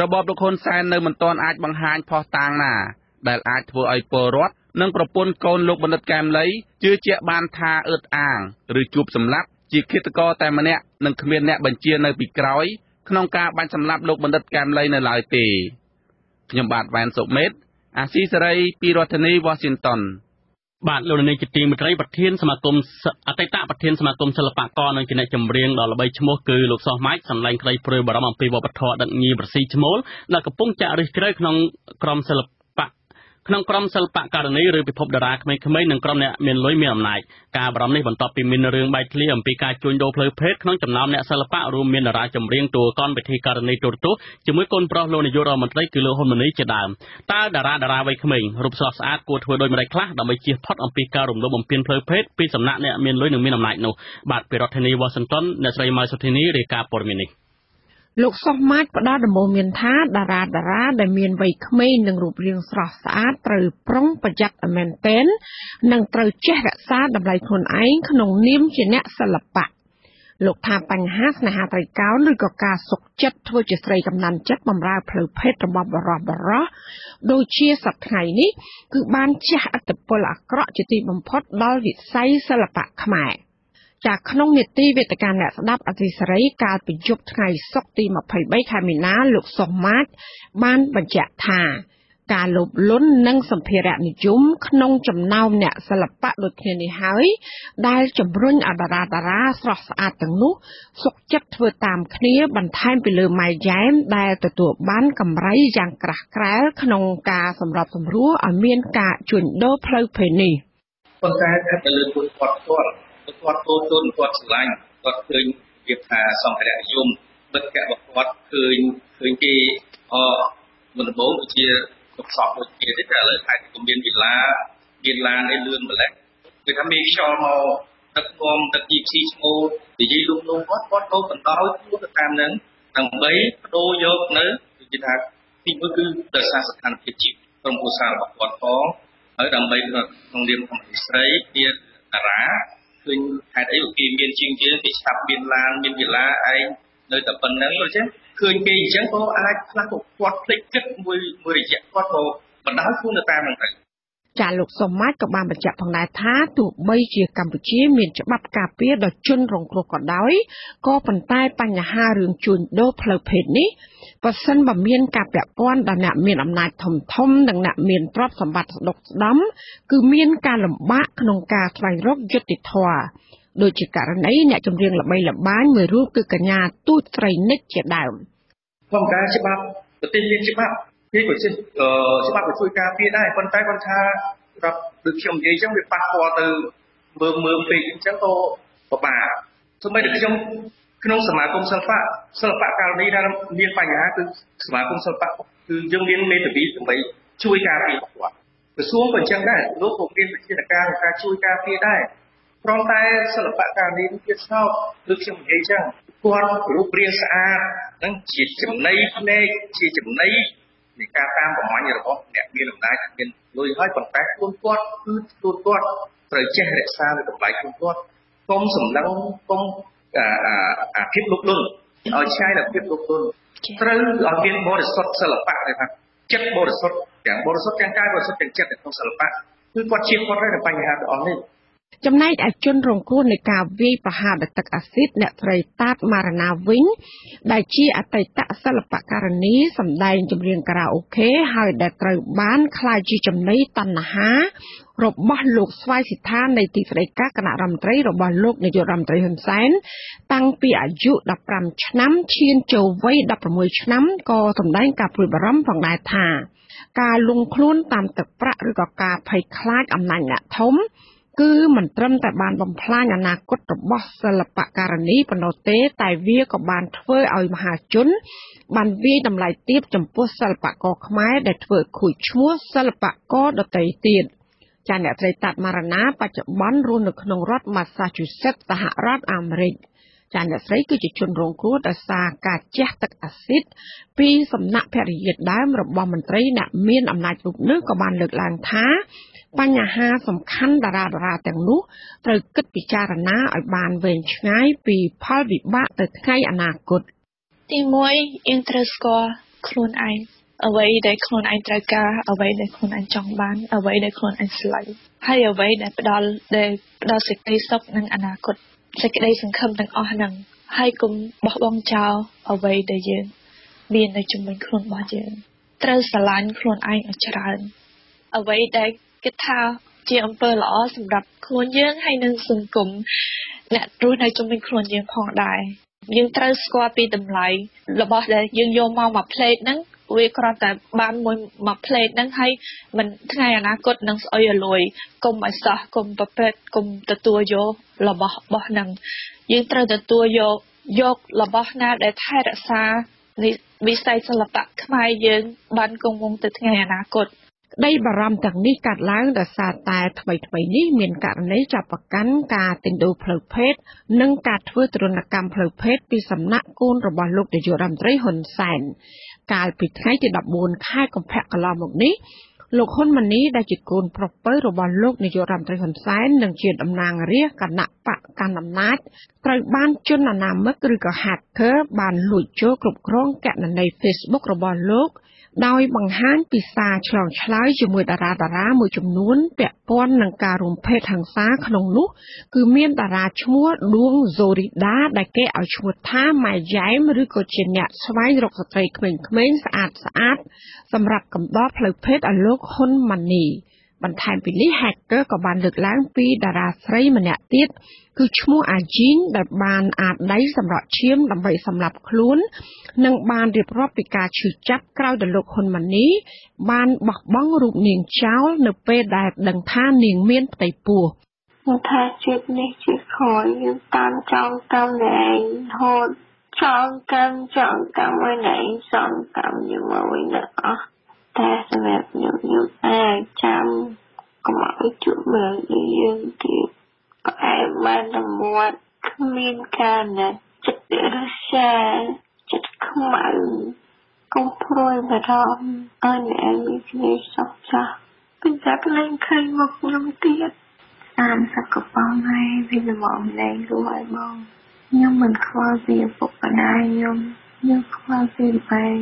របបលោកហ៊ុនសែននៅមិនទាន់អាចបង្ហាញផុសតាងណា ដែលអាចធ្វើឲ្យពលរដ្ឋនិងប្រពន្ធកូនលោកបណ្ឌិតកែមលីជឿជាក់បានថាអឺតអាងឬជួបសម្លាប់ជាឃាតករតែម្នាក់និងគ្មានអ្នកបញ្ជានៅពីក្រោយក្នុងការបាញ់សម្លាប់លោកបណ្ឌិតកែមលីនៅឡើយទេខ្ញុំបាទវ៉ែនសុមេតអាស៊ីសេរីពីរដ្ឋធានី Washington បាទលោកនាយកជាទីមេត្រីប្រធានសមាគមអតីតប្រធានសមាគមសិល្បករនិងជាអ្នកចម្រៀងដ៏ល្បីឈ្មោះគឺលោកសុសម៉ាច់សម្លេងក្តីព្រួយបារម្ភអំពីវប្បធម៌ដឹកញីប្រស៊ីឈ្មោលដែលកំពុងចាក់ឫសជ្រៅក្នុងក្រមសិល្ប ក្នុងក្រុមសិល្បករនីឬពិភពតារាក្មេងៗនិងក្រុមអ្នកមានលុយមានអំណាចការបារម្ភនេះបន្ទាប់ពីមានរឿងបែកធ្លាយអំពីការជួញដូរផ្លូវភេទក្នុងចំណោមអ្នកសិល្បៈរួមមានតារាចម្រៀងតួកនវិធីករណីទូរទស្សន៍ជាមួយកូនប្រុសលោកនាយករដ្ឋមន្ត្រីគឺលោកហ៊ុនម៉ាណីជាដើមតើតារាតារាវ័យក្មេងរូបស្រស់ស្អាតគួរធ្វើដូចម្តេចខ្លះដើម្បីជៀសផុតអំពីការរំលោភបំពានផ្លូវភេទពីសំណាក់អ្នកមានលុយនិងមានអំណាចនោះបាទពីរដ្ឋធានី Washington អ្នកស្រីម៉ៅសុធីនីរាយការណ៍ព័ត៌មាននេះ លោកសុសម៉ាចផ្ដល់ដំបូន្មានថាតារាតារាដែលមានវ័យក្មេងនិងរូបរាងស្រស់ស្អាតត្រូវប្រុងប្រយ័ត្នមែនទែននិងត្រូវចេះរក្សាតម្លៃខ្លួនឯងក្នុងនាមជាអ្នកសិល្បៈលោកថាបញ្ហាស្នេហាត្រីកោណឬក៏ការសុកចិត្តធ្វើជាស្រីកំណាន់ចិត្តបំរើផ្លូវភេទរបស់បរិបបរោះដូចជាសប្តាហ៍នេះគឺបានជះឥទ្ធិពលអាក្រក់ជាទីបំផុតដល់វិស័យសិល្បៈខ្មែរ ចាក្នុងនេតិវេទិកាអ្នកស្ដាប់អធិសរីកាលពីយប់ថ្ងៃសុក្រទី23ខែមីនាលោកសុកម៉ាតបានបញ្ជាក់ថាការលោភលន់និងសម្ភារៈនិយមក្នុងចំណោមអ្នកសិល្បៈដូចគ្នានេះហើយ ដែលជំរុញឲ្យតារាតារាស្រស់ស្អាតទាំងនោះ សុខចិត្តធ្វើតាមគ្នាបន្ថែមពីលើម៉ែយ៉ែមដែលទទួលបានកម្រៃយ៉ាងក្រាស់ក្រែលក្នុងការសម្របសម្រួលឲ្យមានការជួញដូរផ្លូវភេទនេះប៉ុន្តែតែលើពួកគាត់ផ្ទាល់ គាត់ពោលទុនគាត់ឆ្លាញ់គាត់ឃើញវាថាសម្ភារៈនិយមបិទកៈរបស់គាត់ឃើញឃើញគេអមុនដំបូងដូចជាកខ្សត់ដូចគ្នាទេតែឥឡូវខែក៏មានវិឡាមានឡានឯលឿនម្លេះគឺថាមានខ្យល់មកទឹកងំទឹកជីស៊ីឈ្មោះនិយាយលុំលុំគាត់គាត់ក៏បណ្ដោយខ្លួនទៅតាមនឹងដើម្បីបដូរយកនៅគឺថាទីមួយគឺដោយសារស្ថានភាពជីវក្រុមគ្រួសាររបស់គាត់ផងហើយដើម្បីក្នុងនាមធម្មស្រីជាតារា ឃើញហេតុអីគេមានជាងយើងគេស្ដាប់មានឡានមានវិឡាឯងនៅតែប៉ុណ្្នឹងអញ្ចឹងឃើញគេអញ្ចឹងក៏អាចខ្លះក៏គាត់ភ្លេចគិតមួយមួយរយៈគាត់ក៏បណ្ដោយខ្លួនទៅតាមហ្នឹងទៅ ចាលោកសុម៉ាច់ក៏បានបញ្ជាក់ផងដែរថាទោះបីជាកម្ពុជាមានច្បាប់ការពារដល់ជនរងគ្រោះក៏ដោយក៏ប៉ុន្តែបញ្ហារឿងជួញដូរផ្លូវភេទនេះបើសិនបើមានការពាក់ព័ន្ធដល់អ្នកមានអំណាចធំធំនិងអ្នកមានទ្រព្យសម្បត្តិស្ដុកស្ដំគឺមានការលំបាកក្នុងការស្វែងរកយុត្តិធម៌ដូចជាករណីអ្នកចម្រៀងល្បីល្បាញមួយរូបគឺកញ្ញាទូចស្រីនិចជាដើមធម្មតាច្បាប់ប្រទេសមានច្បាប់ គេក៏ជាច្បាប់ក៏ជួយការពារដែរប៉ុន្តែគាត់ថាសម្រាប់ដូចខ្ញុំនិយាយអញ្ចឹងវាប៉ះពាល់ទៅមើលមើលពេកអញ្ចឹងក៏ពិបាកសូម្បីតែខ្ញុំក្នុងសមាគមសិល្បៈសិល្បៈកាលនេះដែលមានបញ្ហាគឺសមាគមសិល្បៈគឺយើងមានមេធាវីដើម្បីជួយការពារគាត់ក្រសួងក៏អញ្ចឹងដែរលោកក៏មានវិធានការក្នុងការជួយការពារដែរព្រមតែសិល្បៈកាលនេះវាស្នោតដូចខ្ញុំនិយាយអញ្ចឹងគាត់រូបរាងស្អាតនឹងជាចំណៃភ្នែកជាចំណៃ នៃការតាមប្រមាញ់របស់អ្នកមានអំណាចមានលុយហើយប៉ុន្តែខ្លួនគាត់គឺខ្លួនគាត់ត្រូវចេះរក្សានៅតម្លៃខ្លួនគាត់កុំសម្លឹងកុំអាភាពលុបលុនឲ្យឆ្ងាយដល់ភាពលុបលុនត្រូវឲ្យមានបរិសុទ្ធសិល្បៈទេថាចិត្តបរិសុទ្ធទាំងបរិសុទ្ធទាំងកាយបរិសុទ្ធទាំងចិត្តក្នុងសិល្បៈគឺគាត់ជៀសផុតហើយនៅបញ្ហាទាំងអស់នេះ ចំណែកឯជនរងគ្រោះនៃការវាយប្រហារដោយទឹកអាស៊ីតអ្នកស្រីតាតម៉ារណាវិញ ដែលជាអតីតសិល្បករនីសម្ដែងចម្រៀងខារ៉ាអូខេហើយដែលត្រូវបានក្លាយជាចំណីតណ្ហារបស់លោកស្វាយសិដ្ឋានៃទីស្តីការគណៈរដ្ឋមន្ត្រីរបស់លោកនាយករដ្ឋមន្ត្រីហ៊ុនសែនតាំងពីអាយុ15ឆ្នាំឈានចូលវ័យ16ឆ្នាំក៏សម្ដែងការព្រួយបារម្ភផងដែរថា ការលងខ្លួនតាមទឹកប្រាក់ឬក៏ការភ័យខ្លាចអំណាចអ្នកធំ គឺមិនត្រឹមតែបានបំផ្លាញអនាគតរបស់សិល្បករនីប៉ុណ្ណោះទេ តែវាក៏បានធ្វើឲ្យមហាជន បានវាយតម្លៃទាបចំពោះសិល្បករខ្មែរដែលធ្វើខូចឈ្មោះសិល្បករដទៃទៀតចាអ្នកស្រីតាត់ម៉ារណាបច្ចុប្បន្នរស់នៅក្នុងរដ្ឋ Massachusetts សហរដ្ឋអាមេរិកចាអ្នកស្រីគឺជាជនរងគ្រោះដោយសារការជះទឹកអាស៊ីតពីសំណាក់ភរិយាដើមរបស់មន្ត្រីអ្នកមានអំណាចរូបនេះក៏បានលើកឡើងថា បញ្ហាសំខាន់តារាតារាទាំងនោះត្រូវគិតពិចារណាឲ្យបានវែងឆ្ងាយពីផលវិបាកទៅថ្ងៃអនាគតទី1យើងត្រូវស្គាល់ខ្លួនឯងអ្វីដែលខ្លួនឯងត្រូវការអ្វីដែលខ្លួនឯងចង់បានអ្វីដែលខ្លួនឯងស្រឡាញ់ហើយអ្វីដែលផ្ដល់ដែលផ្ដល់សេចក្តីសុខនិងអនាគតសេចក្តីសង្ឃឹមទាំងអស់ហ្នឹងហើយកុំបោះបង់ចោលអ្វីដែលយើងមាននៅជំនាញខ្លួនរបស់យើងត្រូវស្រឡាញ់ខ្លួនឯងឲ្យច្រើនអ្វីដែល គិតថាជាអំពើល្អសម្រាប់ខ្លួនយើងហើយនិងសង្គមអ្នករស់នៅជុំវិញខ្លួនយើងផងដែរយើងត្រូវស្គាល់ពីតម្លៃរបស់ដែលយើងយកមកមួយផ្លេតហ្នឹងវាគ្រាន់តែបានមួយមួយផ្លេតហ្នឹងហើយមិនថ្ងៃអនាគតនឹងស្អុយរលួយកុំឲ្យសោះកុំប្រព្រឹត្តកុំទទួលយករបស់របស់ហ្នឹងយើងត្រូវទទួលយកយករបស់ណាដែលថែរក្សាវិស័យសិល្បៈខ្មែរយើងបានគង់វង្សទៅថ្ងៃអនាគត ក្តីបារម្ភទាំងនេះកើតឡើងដោយសារតែថ្មីថ្មីនេះមានករណីចាប់ប្រកាន់ការទិញដូរផ្លូវភេទនិងការធ្វើទរណកម្មផ្លូវភេទពីសំណាក់កូនរបស់លោកនាយករដ្ឋមន្ត្រីហ៊ុនសែនកាលពីថ្ងៃទី14ខែកុម្ភៈកន្លងមកនេះលោកហ៊ុនម៉ាណីដែលជាកូនប្រុសពៅរបស់លោកនាយករដ្ឋមន្ត្រីហ៊ុនសែននិងជាតំណាងរាស្ត្រគណៈបកកណ្ដាលអំណាចត្រូវបានជនអនាមិកឬក៏ hacker បានលួចចូលគ្រប់គ្រងគណនី Facebook របស់លោក ដោយបង្ហាញពីសារឆ្លងឆ្លើយជាមួយតារាតារាមួយចំនួនពាក់ព័ន្ធនឹងការរួមភេទហិង្សាក្នុងនោះ គឺមានតារាឈ្មោះដួងសូរីដាដែលគេឲ្យឈ្មោះថាម៉ែយ៉ែមឬក៏ជាអ្នកស្វែងរកស្ត្រីក្មេងៗស្អាតស្អាតសម្រាប់កំដរផ្លូវភេទឲ្យលោកហ៊ុនម៉ាណី បន្ថែមពីនេះ hacker ក៏បានលើកឡើងពីតារាស្រីម្នាក់ទៀតគឺឈ្មោះអាជីងដែលបានអាដៃសម្រក់ឈាមដើម្បីសម្លាប់ខ្លួន និងបានរៀបរាប់ពីការឈឺចាប់ក្រោយដែលលោកហ៊ុនម៉ាណីបានបោះបង់រូបនាងចោលនៅពេលដែលដឹងថានាងមានផ្ទៃពោះមកថាជាតិនេះជាខយយើងតាមចង់តាមឯងហូតចង់កម្មចង់កម្មមួយណែសងកម្មជាមួយនៅអស់ តែសម្រាប់ខ្ញុំខ្ញុំអាចចាំកុំឲ្យជួបមើលយើងទៀតផ្អែមបានតែមាត់គ្មានការណាចិត្តរសាចិត្តខ្មៅកុំព្រួយបារម្ភឲ្យអ្នកមានគ្មានសោកចាស់ពេលតែលែងឃើញមកខ្ញុំទៀតតាមសកបងហើយវាល្មមលែងរួចហើយបងខ្ញុំមិនខ្វល់ពីឪពុកម្ដាយខ្ញុំខ្ញុំខ្វល់ពីបែង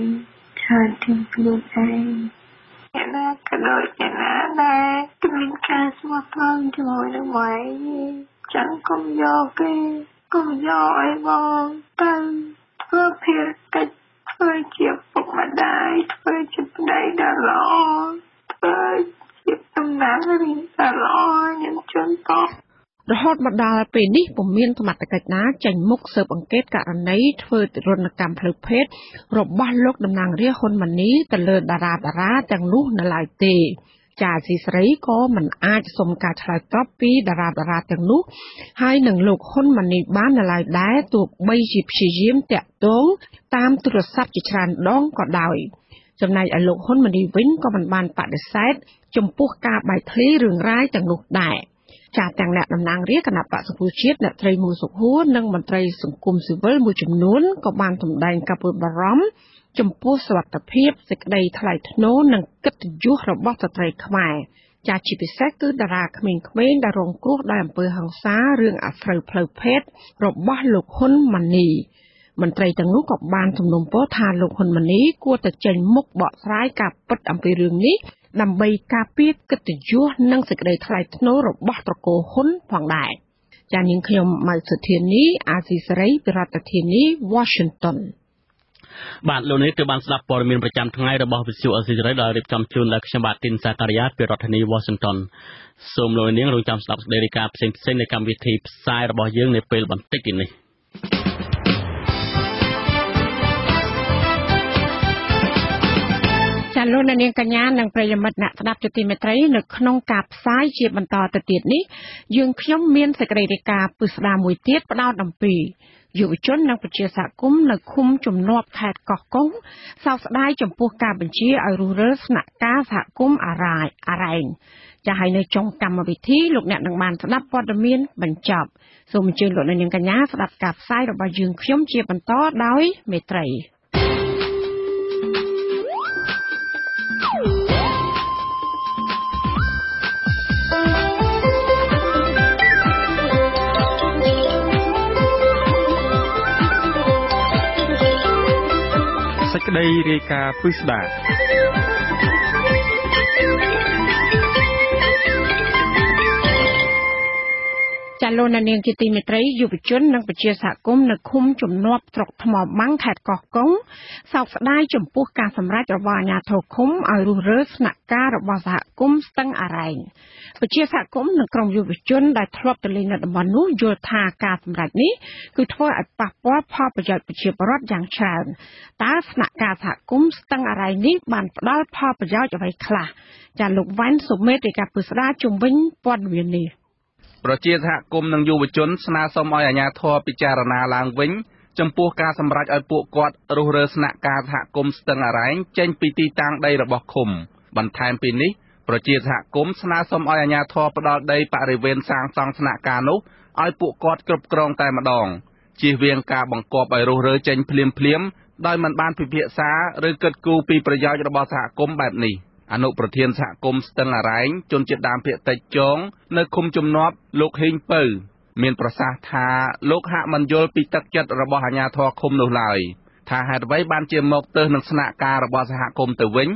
ច្រើនជាងខ្លួនឯងអ្នកណាក៏ដូចអ្នកណាដែរគ្មានការស្មោះត្រង់ជាមួយនឹងម៉ែចឹងកុំ យកគេកុំយកអីបងទៅធ្វើភារកិច្ចធ្វើជាពុកម្ដាយធ្វើជាប្តីដ៏ល្អធ្វើជាតំណាងរាជដ៏ល្អខ្ញុំជូនតបរហូតមកដល់ពេលនេះពុំមានសមត្ថកិច្ចណាចេញមុខស៊ើបអង្កេតករណីធ្វើទរណកម្មផ្លូវភេទរបស់លោកតំណាងរាស្ត្រហ៊ុនម៉ាណីទៅលើតារាតារាទាំងនោះនៅឡើយទេចាស៊ីស្រីក៏មិនអាចសុំការឆ្លើយតបពីតារាតារាទាំងនោះហើយនឹងលោកហ៊ុនម៉ាណីបាននៅឡើយដែរទោះបីជាព្យាយាមតាក់ទងតាមទូរស័ព្ទជាច្រើនដងក៏ដោយចំណែកឯលោកហ៊ុនម៉ាណីវិញក៏មិនបានបដិសេធចំពោះការបែកធ្លាយរឿងរ៉ាវទាំងនោះដែរ ចាទាំងអ្នកតំណាងរាជគណៈបក្សសង្គ្រោះជាតិអ្នកត្រីមូសុខួរនិងមន្ត្រីសង្គមស៊ីវិលមួយចំនួនក៏បានសម្ដែងការព្រួយបារម្ភចំពោះសវត្ថភាពសេចក្តីថ្លៃថ្នូរនិងកិត្តិយសរបស់ស្ត្រីខ្មែរចាជាពិសេសគឺតារាក្មេងៗដែលរងគ្រោះដោយអំពើហិង្សារឿងអាស្រូវផ្លូវភេទរបស់លោកហ៊ុនម៉ាណីមន្ត្រីទាំងនោះក៏បានជំនុំពរថាលោកហ៊ុនម៉ាណីគួរតែចេញមុខបកស្រាយការពិតអំពីរឿងនេះ ដើម្បីការពារកិត្តិយសនិងសេចក្តីថ្លៃថ្នូររបស់ត្រកូលហ៊ុនផងដែរចានាងខ្ញុំម៉ៅសុធានីអាស៊ីសេរីពីរដ្ឋធានី Washington បាទលោកនេះគឺបានស្ដាប់ព័ត៌មានប្រចាំថ្ងៃរបស់វិទ្យុអស៊ីសេរីដែលរៀបចំជូនដោយខ្ញុំបាទទីនសាការីយ៉ាពីរដ្ឋធានី Washington សូមលោកនាងរងចាំស្ដាប់សេចក្តីរាយការណ៍ផ្សេងៗនៃកម្មវិធីផ្សាយរបស់យើងនៅពេលបន្តិចនេះ លោកនាងកញ្ញានិងប្រិយមិត្តអ្នកស្ដាប់ជាទីមេត្រីនៅក្នុងការផ្សាយជាបន្តទៅទៀតនេះយើងខ្ញុំមានសេចក្តីរាយការណ៍ពិស្ដារមួយទៀតផ្ដោតអំពីយុវជននិងប្រជាសហគមន៍នៅឃុំជំនាប់ខេត្តកោះកុងសោកស្ដាយចំពោះការបញ្ជាឲ្យរុះរើស្នាក់ការសហគមន៍អារ៉ាយអារ៉ែងចាហើយនៅចុងកម្មវិធីលោកអ្នកនឹងបានស្ដាប់ព័ត៌មានបញ្ចប់សូមអញ្ជើញលោកអ្នកនាងកញ្ញាស្ដាប់ការផ្សាយរបស់យើងខ្ញុំជាបន្តដោយមេត្រី ក្តីរាយការណ៍ពិស្ដា ចាលោកនាងជាទីមេត្រីយុវជននិងប្រជាសហគមន៍នៅឃុំជំនាប់ស្រុកថ្មម៉ាំងខេត្តកោះកុងសោកស្ដាយចំពោះការសម្រេចរបស់អាជ្ញាធរឃុំឲ្យរុះរើស្នាក់ការរបស់សហគមន៍ស្ទឹងអរ៉ែងប្រជាសហគមន៍និងក្រុមយុវជនដែលធ្លាប់ទៅលេងនៅតំបន់នោះយល់ថាការសម្រេចនេះគឺធ្វើឲ្យប៉ះពាល់ផលប្រយោជន៍ប្រជាពលរដ្ឋយ៉ាងច្រើនតើស្នាក់ការសហគមន៍ស្ទឹងអរ៉ែងនេះបានផ្ដល់ផលប្រយោជន៍អ្វីខ្លះចាលោកវ៉ាន់សុមេតរាយការណ៍ពុស្ដាជំវិញព័ត៌មាននេះ ប្រជាសហគមន៍និងយុវជនស្នើសុំឲ្យអាជ្ញាធរពិចារណាឡើងវិញ ចំពោះការសម្រេចឲ្យពួកគាត់រុះរើស្នាក់ការសហគមន៍ស្ទឹងអរ៉ែងចេញពីទីតាំងដីរបស់ឃុំ បន្ថែមពីនេះប្រជាសហគមន៍ស្នើសុំឲ្យអាជ្ញាធរផ្ដល់ដីបរិវេណសាងសង់ស្នាក់ការនោះឲ្យពួកគាត់គ្រប់គ្រងតែម្ដងជៀសវាងការបង្គាប់ឲ្យរុះរើចេញភ្លាមៗដោយមិនបានពិភាក្សាឬគិតគូរពីប្រយោជន៍របស់សហគមន៍បែបនេះ អនុប្រធានសហគមន៍ស្ទឹងអរ៉ែងជនជាតិដើមភាគតិចចងនៅឃុំជំនាប់លោកហេងពៅមានប្រសាសន៍ថាលោកហាក់មិនយល់ពីទឹកចិត្តរបស់អាជ្ញាធរឃុំនោះឡើយថាហេតុអ្វីបានជាមកទើសនឹងស្នាក់ការរបស់សហគមន៍ទៅវិញ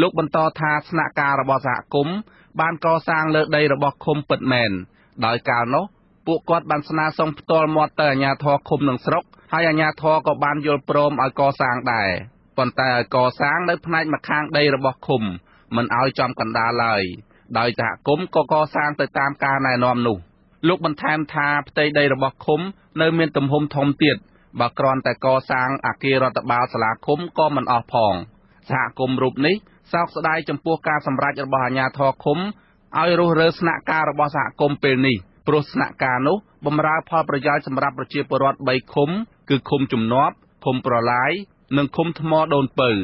លោកបន្តថាស្នាក់ការរបស់សហគមន៍បានកសាងលើដីរបស់ឃុំពិតមែនដោយកាលនោះពួកគាត់បានស្នើសុំផ្ទាល់មាត់ទៅអាជ្ញាធរឃុំនឹងស្រុកហើយអាជ្ញាធរក៏បានយល់ព្រមឲ្យកសាងដែរប៉ុន្តែឲ្យកសាងនៅផ្នែកម្ខាងដីរបស់ឃុំ មិនឲ្យចំកណ្ដាលឡើយដោយសហគមន៍ក៏កសាងទៅតាមការណែនាំនោះលោកបន្ថែមថាផ្ទៃដីរបស់ឃុំនៅមានទំហំធំទៀតបើគ្រាន់តែកសាងអគាររដ្ឋបាលសាលាឃុំក៏មិនអស់ផងសហគមន៍រូបនេះសោកស្ដាយចំពោះការសម្រេចរបស់អាជ្ញាធរឃុំឲ្យរុះរើស្នាក់ការរបស់សហគមន៍ពេលនេះព្រោះស្នាក់ការនោះបម្រើផលប្រយោជន៍សម្រាប់ប្រជាពលរដ្ឋ3ឃុំគឺឃុំជំនាប់ឃុំប្រឡាយនិងឃុំថ្មដូនពៅ។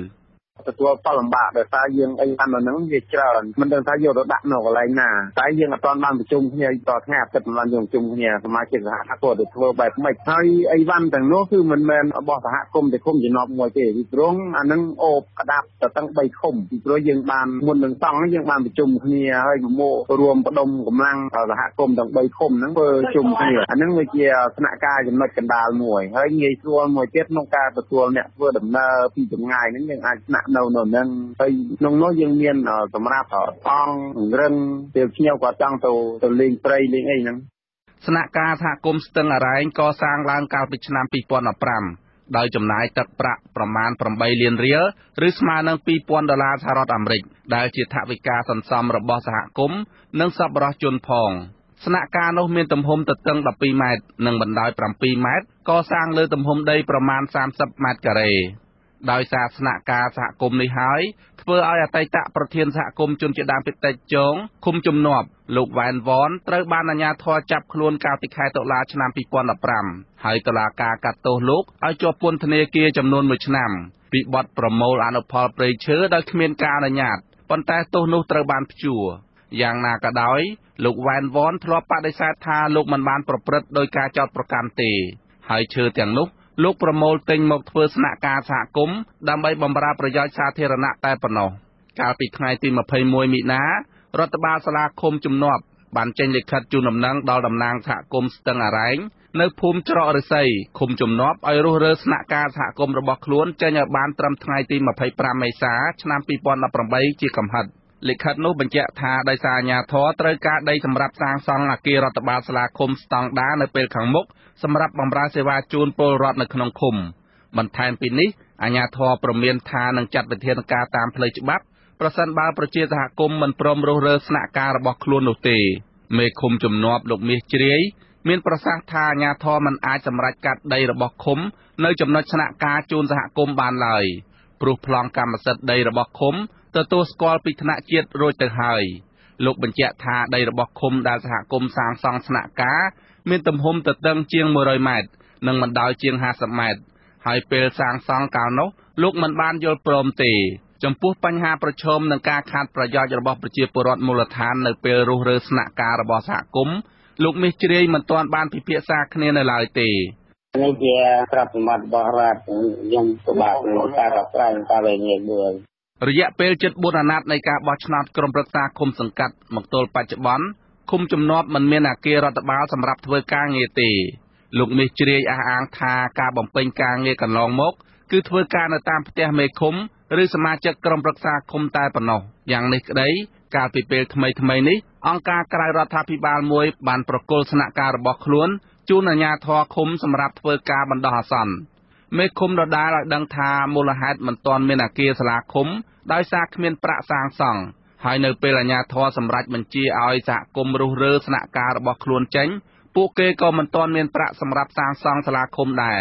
ទទួលផលលំបាកដោយសារយើងអីតាមហ្នឹងវាច្រើនមិនដឹងថាយកទៅដាក់នៅកន្លែងណាតែយើងអត់ទាន់បានប្រជុំគ្នាតថ្ងៃអាទិត្យមិនបានយើងប្រជុំគ្នាសមាជិកសហគមន៍ទៅធ្វើបែបម៉េចហើយអីវ៉ាន់ទាំងនោះគឺមិនមែនរបស់សហគមន៍តែឃុំចំណប់មួយទេពីព្រោះអាហ្នឹងអូបក្តាប់ទៅទាំង3ឃុំពីព្រោះយើងបានមុននឹងសង់យើងបានប្រជុំគ្នាហើយប្រមូលរួមបដុំកម្លាំងសហគមន៍ទាំង3ឃុំហ្នឹងធ្វើជុំគ្នាអាហ្នឹងវាជាស្នាក់ការចំណុចកណ្ដាលមួយហើយងាយស្រួលមួយទៀតក្នុងការទទួលអ្នកធ្វើដំណើរពីចម្ងាយហ្នឹងយើងអាចស្នាក់នៅនៅនឹងហើយក្នុងនោះយើងមានសម្រាប់តង់រឹងពេលភ្ញៀវគាត់ចង់ទៅទៅលេងព្រៃលេងអីហ្នឹងស្នាក់ការសហគមន៍ស្ទឹងអរ៉ែងកសាងឡើងកាលពីឆ្នាំ2015ដោយចំណាយទឹកប្រាក់ប្រមាណ8លានរៀលឬស្មើនឹង2000ដុល្លារសហរដ្ឋអាមេរិកដែលជាថវិកាសន្សំរបស់សហគមន៍និងសប្បុរសជនផងស្នាក់ការនោះមានទំហំទទឹង12ម៉ែត្រនិងបណ្ដោយ7ម៉ែត្រកសាងលើទំហំដីប្រមាណ30ម៉ែត្រការ៉េ ដោយសារស្នាក់ការសហគមន៍នេះហើយធ្វើឲ្យអតីតប្រធានសហគមន៍ជនជាតិដើមភាគតិចជងឃុំជំនាប់លោកវ៉ែនវ៉នត្រូវបានអាជ្ញាធរចាប់ខ្លួនកាលពីខែតុលាឆ្នាំ2015ហើយតុលាការកាត់ទោសលោកឲ្យជាប់ពន្ធនាគារចំនួន1ឆ្នាំពីបទប្រមូលអនុផលព្រៃឈើដោយគ្មានការអនុញ្ញាតប៉ុន្តែទោសនោះត្រូវបានព្យួរយ៉ាងណាក៏ដោយលោកវ៉ែនវ៉នធ្លាប់បដិសេធថាលោកមិនបានប្រព្រឹត្តដោយការចោទប្រកាន់ទេហើយឈើទាំងនោះ លោកប្រមូលទិញមកធ្វើស្នាក់ការសហគមន៍ដើម្បីបម្រើប្រយោជន៍សាធារណៈតែប៉ុណ្ណោះកាលពីថ្ងៃទី21មីនារដ្ឋបាលសាលាឃុំជំនាប់បានចេញលិខិតជូនដំណឹងដល់តំណាងសហគមន៍ស្ទឹងអរ៉ែងនៅភូមិច្រករិស័យឃុំជំនាប់ឲ្យរុះរើស្នាក់ការសហគមន៍របស់ខ្លួនចេញឲ្យបានត្រឹមថ្ងៃទី25មេសាឆ្នាំ2018ជាកំហិតលិខិតនោះបញ្ជាក់ថាដោយសារអាជ្ញាធរត្រូវការដីសម្រាប់សាងសង់អគាររដ្ឋបាលសាលាឃុំស្តង់ដារនៅពេលខាងមុខ សម្រាប់បម្រើសេវាជូនពលរដ្ឋនៅក្នុងឃុំ បន្ថែមពីនេះអាជ្ញាធរប្រមានថានឹងចាត់វិធានការតាមផ្លូវច្បាប់ប្រសិនបើប្រជាសហគមន៍មិនព្រមរុះរើស្នាក់ការរបស់ខ្លួននោះទេមេឃុំជំនាប់លោកមាសជ្រាយមានប្រសាសន៍ថាអាជ្ញាធរមិនអាចសម្រេចកាត់ដីរបស់ឃុំ នៅចំណុចស្នាក់ការជូនសហគមន៍បានឡើយព្រោះប្លង់កម្មសិទ្ធិដីរបស់ឃុំទទួលស្គាល់ពីថ្នាក់ជាតិរួចទៅហើយលោកបញ្ជាក់ថាដីរបស់ឃុំដែលសហគមន៍សាងសង់ស្នាក់ការ មានទំហំទទឹងជាង100ម៉ែត្រនិងបណ្ដោយជាង50ម៉ែត្រហើយពេលសាងសង់កាលនោះលោកមិនបានយល់ព្រមទេ ចំពោះបញ្ហាប្រឈមនឹងការខាតប្រយោជន៍របស់ប្រជាពលរដ្ឋមូលដ្ឋាននៅពេលរុះរើស្នាក់ការរបស់សហគមន៍លោកមាសជ្រាយមិនទាន់បានពិភាក្សាគ្នានៅឡើយទេនេះជាក្របសម្បត្តិរបស់រដ្ឋខ្ញុំពិបាកក្នុងការកប្រែការវិនិយោគរយៈពេលជិត4អាណត្តិនៃការបោះឆ្នោតក្រុមប្រឹក្សាឃុំសង្កាត់មកទល់បច្ចុប្បន្ន ឃុំជំនាប់មិនមានអគាររដ្ឋបាលសម្រាប់ធ្វើការងារទេលោកមាសជ្រាយអះអាងថាការបំពេញការងារកន្លងមក គឺធ្វើការនៅតាមផ្ទះមេឃុំឬសមាជិកក្រុមប្រឹក្សាឃុំតែប៉ុណ្ណោះយ៉ាងនេះក្តីកាលពីពេលថ្មីថ្មីនេះអង្គការក្រៅរដ្ឋាភិបាលមួយបានប្រគល់ស្នាក់ការរបស់ខ្លួនជូនអាជ្ញាធរឃុំសម្រាប់ធ្វើការបណ្ដោះអាសន្នមេឃុំដដែលឲ្យដឹងថាមូលហេតុមិនទាន់មានអគារសាលាឃុំដោយសារគ្មានប្រាក់សាងសង់ ហើយនៅពេលអាជ្ញាធរសម្រេចបញ្ជាឲ្យសហគមន៍រុះរើស្នាក់ការរបស់ខ្លួនចេញ ពួកគេក៏មិនទាន់មានប្រាក់សម្រាប់សាងសង់សាលាឃុំដែរ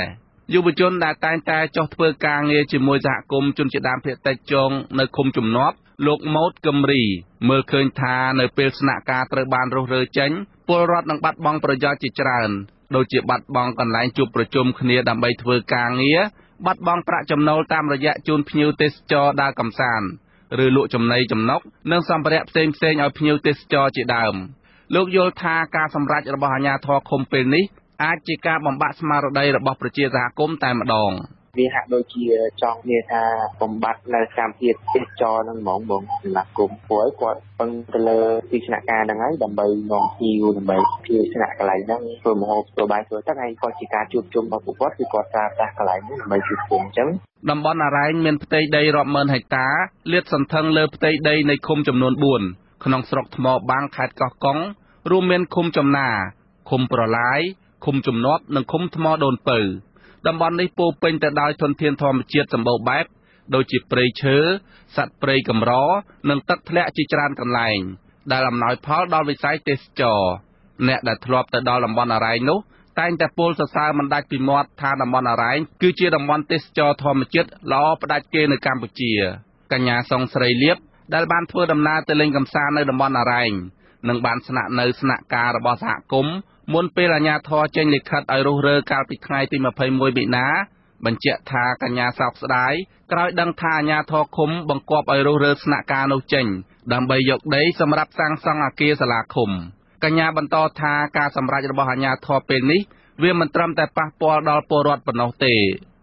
យុវជនដែលតែងតែចុះធ្វើការងារជាមួយសហគមន៍ជនជាតិដើមភាគតិចជងនៅឃុំជំនាប់លោកម៉ូតកឹមរី មើលឃើញថានៅពេលស្នាក់ការត្រូវបានរុះរើចេញពលរដ្ឋនឹងបាត់បង់ប្រយោជន៍ជាច្រើនដូចជាបាត់បង់កន្លែងជួបប្រជុំគ្នាដើម្បីធ្វើការងារបាត់បង់ប្រាក់ចំណូលតាមរយៈជូនភ្ញៀវទេសចរដើរកម្សាន្ត ឬលក់ចំណីចំណុកនិងសម្ភារៈផ្សេងផ្សេងឲ្យភ្ញៀវទេសចរជាដើមលោកយល់ថាការសម្រេចរបស់អាជ្ញាធរឃុំពេលនេះអាចជាការបំបាក់ស្មារតីរបស់ប្រជាសហគមន៍តែម្ដង វាហាក់ដូចជាចង់និយាយថាបំបត្តិនៅកម្មវិធីទេសចរហ្នឹងហ្មងបងសម្រាប់គុំព្រោះគាត់ពឹងទៅលើទីស្នាក់ការហ្នឹងហើយដើម្បីនាំភ្ញៀវដើម្បីភ្ញៀវស្នាក់កន្លែងហ្នឹងធ្វើម្ហូបធ្វើបាយធ្វើទឹកហើយក៏ជាការជួបជុំរបស់ពួកគាត់គឺគាត់ប្រើប្រាស់កន្លែងហ្នឹងដើម្បីជួបជុំអញ្ចឹងតំបន់អរ៉ែងមានផ្ទៃដីរាប់ម៉ឺនហិកតាលាតសន្ធឹងលើផ្ទៃដីនៃឃុំចំនួន4ក្នុងស្រុកថ្មបាំងខេត្តកោះកុងរួមមានឃុំចំណាឃុំប្រឡាយឃុំជំនាប់និងឃុំថ្មដូនពៅ តំបន់នេះពោពេញទៅដោយធនធានធម្មជាតិសម្បូរបែបដូចជាព្រៃឈើសត្វព្រៃកម្រនិងទឹកធ្លាក់ជាច្រើនកន្លែង ដែលអំណោយផលដល់វិស័យទេសចរអ្នកដែលធ្លាប់ទៅដល់តំបន់អរ៉ែងនោះតែងតែពោលសរសើរមិនដាច់ពីមាត់ថាតំបន់អរ៉ែងគឺជាតំបន់ទេសចរធម្មជាតិល្អផ្ដាច់គេនៅកម្ពុជា កញ្ញាសុងស្រីលៀបដែលបានធ្វើដំណើរទៅលេងកម្សាន្តនៅតំបន់អរ៉ែងនិងបានស្នាក់នៅស្នាក់ការរបស់សហគមន៍ មុនពេលអាជ្ញាធរចេញលិខិតឲ្យរុះរើកាលពីថ្ងៃទី21មីនាបញ្ជាក់ថាកញ្ញាសោកស្ដាយក្រោយដឹងថាអាជ្ញាធរឃុំបង្គាប់ឲ្យរុះរើស្នាក់ការនោះចេញ ដើម្បីយកដីសម្រាប់សាងសង់អគារសាលាឃុំកញ្ញាបន្តថាការសម្រេចរបស់អាជ្ញាធរពេលនេះ វាមិនត្រឹមតែប៉ះពាល់ដល់ពលរដ្ឋប៉ុណ្ណោះទេ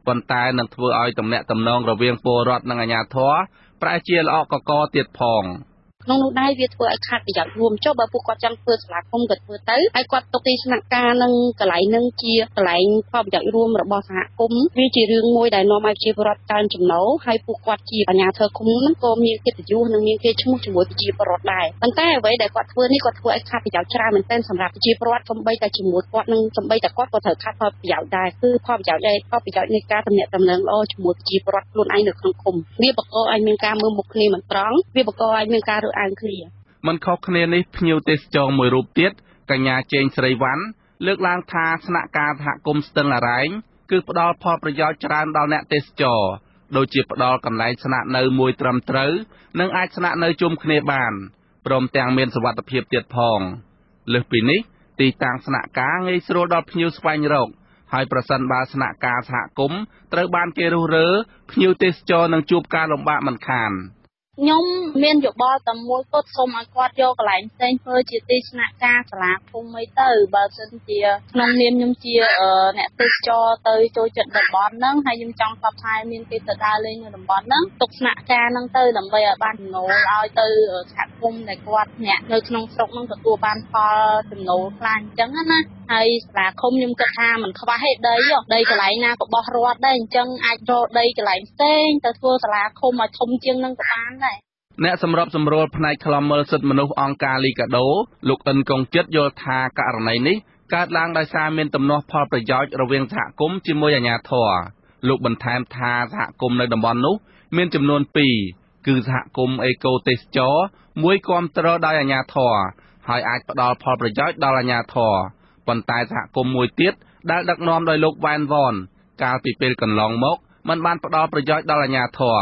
ប៉ុន្តែនឹងធ្វើឲ្យទំនាក់ទំនងរវាងពលរដ្ឋនិងអាជ្ញាធរប្រែជាល្អកកទៀតផង។ ក្នុងនោះដែរវាធ្វើឲ្យខាតប្រយោជន៍រួមចុះបើពួកគាត់ចង់ធ្វើសាលាឃុំក៏ធ្វើទៅហើយគាត់ទុកទីស្នាក់ការនឹងកន្លែងនឹងជាកន្លែងផលប្រយោជន៍រួមរបស់សហគមន៍វាជារឿងមួយដែលនាំឲ្យប្រជាពលរដ្ឋកើនចំណូលហើយពួកគាត់ជាអាជ្ញាធរឃុំនឹងក៏មានកិត្តិយសនិងមានគេឈ្មោះជាមួយប្រជាពលរដ្ឋដែរប៉ុន្តែអ្វីដែលគាត់ធ្វើនេះគាត់ធ្វើឲ្យខាតប្រយោជន៍ច្រើនមែនទែនសម្រាប់ប្រជាពលរដ្ឋសំបីតែជាមួយគាត់នឹងសំបីតែគាត់ក៏ត្រូវខាតផលប្រយោជន៍ដែរគឺផលប្រយោជន៍ឯផលប្រយោជន៍នៃការតំណាក់តំណងល្អជាមួយប្រជាពលរដ្ឋខ្លួនឯងនៅក្នុងឃុំវាបង្កឲ្យមានការមើលមុខគ្នាមិនត្រង់វាបង្កឲ្យមានការរើសអើងគ្នាមិនខុសគ្នានេះភ្ញៀវទេសចរមួយរូបទៀតកញ្ញាជេងស្រីវ៉ាន់លើកឡើងថាស្នាក់ការសហគមន៍ស្ទឹងអរ៉ែងគឺផ្ដល់ផលប្រយោជន៍ច្រើនដល់អ្នកទេសចរដូចជាផ្ដល់កន្លែងស្នាក់នៅមួយត្រឹមត្រូវនិងអាចស្នាក់នៅជុំគ្នាបានព្រមទាំងមានសុវត្ថិភាពទៀតផងលើសពីនេះទីតាំងស្នាក់ការងាយស្រួលដល់ភ្ញៀវស្វែងរកហើយប្រសិនបើស្នាក់ការសហគមន៍ត្រូវបានគេរុះរើភ្ញៀវទេសចរនឹងជួបការលំបាកមិនខាន។ ខ្ញុំមានយោបល់តែមួយគត់សូមឲ្យគាត់យកកន្លែងផ្សេងធ្វើជាទីស្នាក់ការសាលាភូមិអីទៅបើសិនជាក្នុងនាមខ្ញុំជាអ្នកទេសចរទៅចូលចិត្តតំបន់ហ្នឹងហើយខ្ញុំចង់ផ្សព្វផ្សាយមានគេទៅដើរលេងនៅតំបន់ហ្នឹងទុកស្នាក់ការហ្នឹងទៅដើម្បីឲ្យបានចំណូលឲ្យទៅសហគមន៍ដែលគាត់អ្នកនៅក្នុងស្រុកហ្នឹងទទួលបានផលចំណូលខ្លាំងអញ្ចឹងណាហើយសាលាឃុំខ្ញុំគិតថាមិនខ្វះទេដីដីកន្លែងណាក៏បោះរដ្ឋដែរអញ្ចឹងអាចរកដីកន្លែងផ្សេងទៅធ្វើសាលាឃុំឲ្យធំជាងនឹងក៏បានដែរ អ្នកសម្របសម្រួលផ្នែកខ្លំមើលសិទ្ធិមនុស្សអង្គការលីកាដូ លោកអិនកុងចិត្តយល់ថាករណីនេះកើតឡើងដោយសារមានទំនាស់ផលប្រយោជន៍រវាងសហគមន៍ជាមួយអាជ្ញាធរលោកបន្ថែមថាសហគមន៍នៅតំបន់នោះ មានចំនួន2គឺសហគមន៍អេកូទេសចរមួយគ្រប់គ្រងដោយអាជ្ញាធរហើយអាចផ្ដល់ផលប្រយោជន៍ដល់អាជ្ញាធរប៉ុន្តែសហគមន៍មួយទៀតដែលដឹកនាំដោយលោកវ៉ែនវ៉នកាលពីពេលកន្លងមកมันបានផ្ដល់ប្រយោជន៍ដល់អាជ្ញាធរ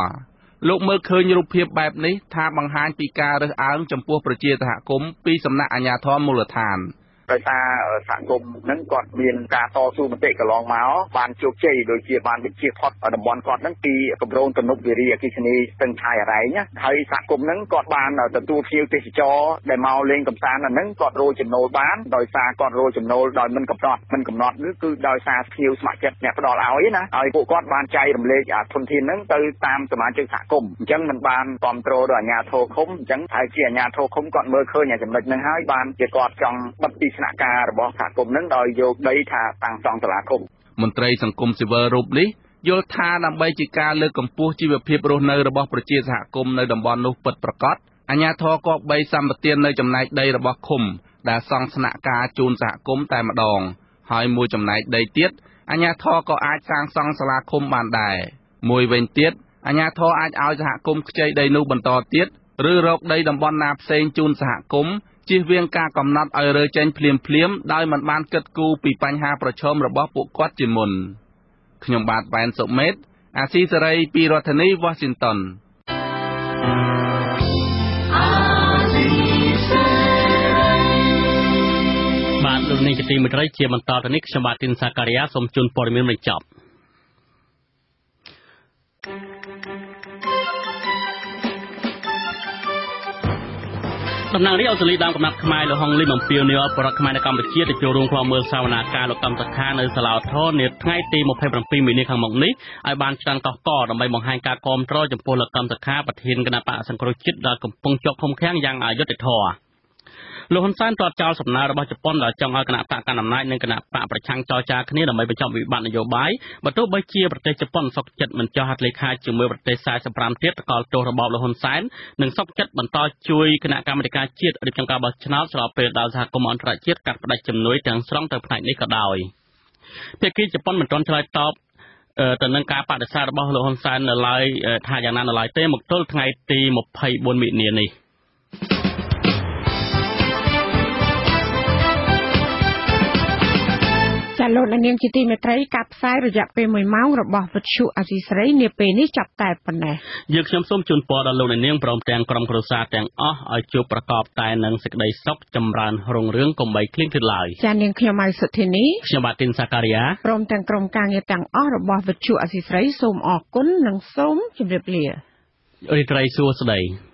លោកមើលឃើញរូបភាពបែបនេះថាបង្ហាញពីការរើសអើងចំពោះប្រជាសហគមន៍ពីសំណាក់អាជ្ញាធរមូលដ្ឋាន។ ដោយសារសហគមន៍ហ្នឹងគាត់មានការតស៊ូមតិកន្លងមកបានជោគជ័យដូចជាបានវិជាផុតតំបន់គាត់ហ្នឹងពីគម្រោងទំនប់វារីអគ្គិសនីស្ទឹងឆាយអរ៉ែងហើយសហគមន៍ហ្នឹងគាត់បានទទួលភ្ញៀវទេសចរដែលមកលេងកម្សាន្តហ្នឹងគាត់រកចំណូលបានដោយសារគាត់រកចំណូលដោយមិនកំណត់មិនកំណត់នេះគឺដោយសារភ្ញៀវស្ម័គ្រចិត្តអ្នកផ្ដល់ឲ្យណាហើយពួកគាត់បានចែករំលែកអាធនធានហ្នឹងទៅតាមសមាជិកសហគមន៍អញ្ចឹងมันបានគ្រប់គ្រងដោយអាជ្ញាធរឃុំអញ្ចឹងហើយជាអាជ្ញាធរឃុំគាត់មើលឃើញអាចំណុចហ្នឹងហើយបានជាគាត់ចង់បិទទីស្នាក់ការរបស់សហគមន៍នឹងដោយយកដីថាតាំងសង់សាលាឃុំមន្ត្រីសង្គមស៊ីវិលរូបនេះយល់ថាដើម្បីជាការលើកកម្ពស់ជីវភាពរស់នៅរបស់ប្រជាសហគមន៍នៅតំបន់នោះពិតប្រាកដអាជ្ញាធរគប្បីសម្បទាននៅចំណែកដីរបស់ឃុំដែលសង់ស្នាក់ការជូនសហគមន៍តែម្ដង ហើយមួយចំណែកដីទៀតអាជ្ញាធរក៏អាចសាងសង់សាលាឃុំបានដែរមួយវិញទៀតអាជ្ញាធរអាចឲ្យសហគមន៍ខ្ចីដីនោះបន្តទៀតឬរកដីតំបន់ណាផ្សេងជូនសហគមន៍ ជៀសវាងការកំណត់ឲ្យរើចេញភ្លាមភ្លាមដោយមិនបានគិតគូរពីបញ្ហាប្រឈមរបស់ពួកគាត់ជាមុនខ្ញុំបាទវ៉ែនសុមេត អាស៊ីសេរីពីរដ្ឋធានី Washington បាទលោកនាងជាទីមេត្រីជាបន្តទៅនេះខ្ញុំបាទទីនសាការីយ៉ាសូមជូនព័ត៌មានបញ្ចប់ តំណាងរាជអូស្ត្រាលីដើមកំណត់ខ្មែរលោកហុងលីបំពីវនាយកបរដ្ឋខ្មែរនៅកម្ពុជាទៅចូលរួមខ្លមមើលសវនាការលោកកម្មសខានៅសាឡាវថននាថ្ងៃទី27មីនាខាងមុខនេះឲ្យបានច្រើនកោះកដើម្បីបង្ហាញការគាំទ្រចំពោះលោកកម្មសខាប្រធានគណៈបកសង្គ្រោះជាតិដែលកំពុងជាប់ឃុំឃាំងយ៉ាងអយុត្តិធម៌ លោកហ៊ុនសែនទាត់ចោលសំណើរបស់ជប៉ុនដែលចង់ឲ្យគណៈបកកណ្ដាលអំណាចនិងគណៈបកប្រឆាំងចរចាគ្នាដើម្បីបញ្ចប់វិបត្តិនយោបាយបើទោះបីជាប្រទេសជប៉ុនសុកចិត្តមិនចោះហត្ថលេខាជាមួយប្រទេស45ទៀតកលទោសរបបលោកហ៊ុនសែននិងសុកចិត្តបន្តជួយគណៈកម្មាធិការជាតិរៀបចំការបោះឆ្នោតស្របពេលដែលសហគមន៍អន្តរជាតិកាត់ផ្តាច់ជំនួយទាំងស្រុងទៅផ្នែកនេះក៏ដោយភាគីជប៉ុនមិនទាន់ឆ្លើយតបទៅនឹងការបដិសេធរបស់លោកហ៊ុនសែននៅឡើយថាយ៉ាងណានៅឡើយទេមកទល់ថ្ងៃទី24មិនិនានេះ លោកនាងជាទីមេត្រីការផ្សាយរយៈពេល1ម៉ោងរបស់វិទ្យុអាស៊ីសេរីនាពេលនេះចាប់តែប៉ុណ្ណេះយើងខ្ញុំសូមជូនពរដល់លោកនាងព្រមទាំងក្រុមគ្រួសារទាំងអស់ឲ្យជួបប្រកបតែនឹងសេចក្តីសុខចម្រើនរុងរឿងកុំបីឃ្លៀងឃ្លាតឡើយចានាងខ្ញុំម៉ៃសុធីនីខ្ញុំបាទទីនសាការីយ៉ាព្រមទាំងក្រុមការងារទាំងអស់របស់វិទ្យុអាស៊ីសេរីសូមអរគុណនិងសូមជម្រាបលារីត្រីសួស្តី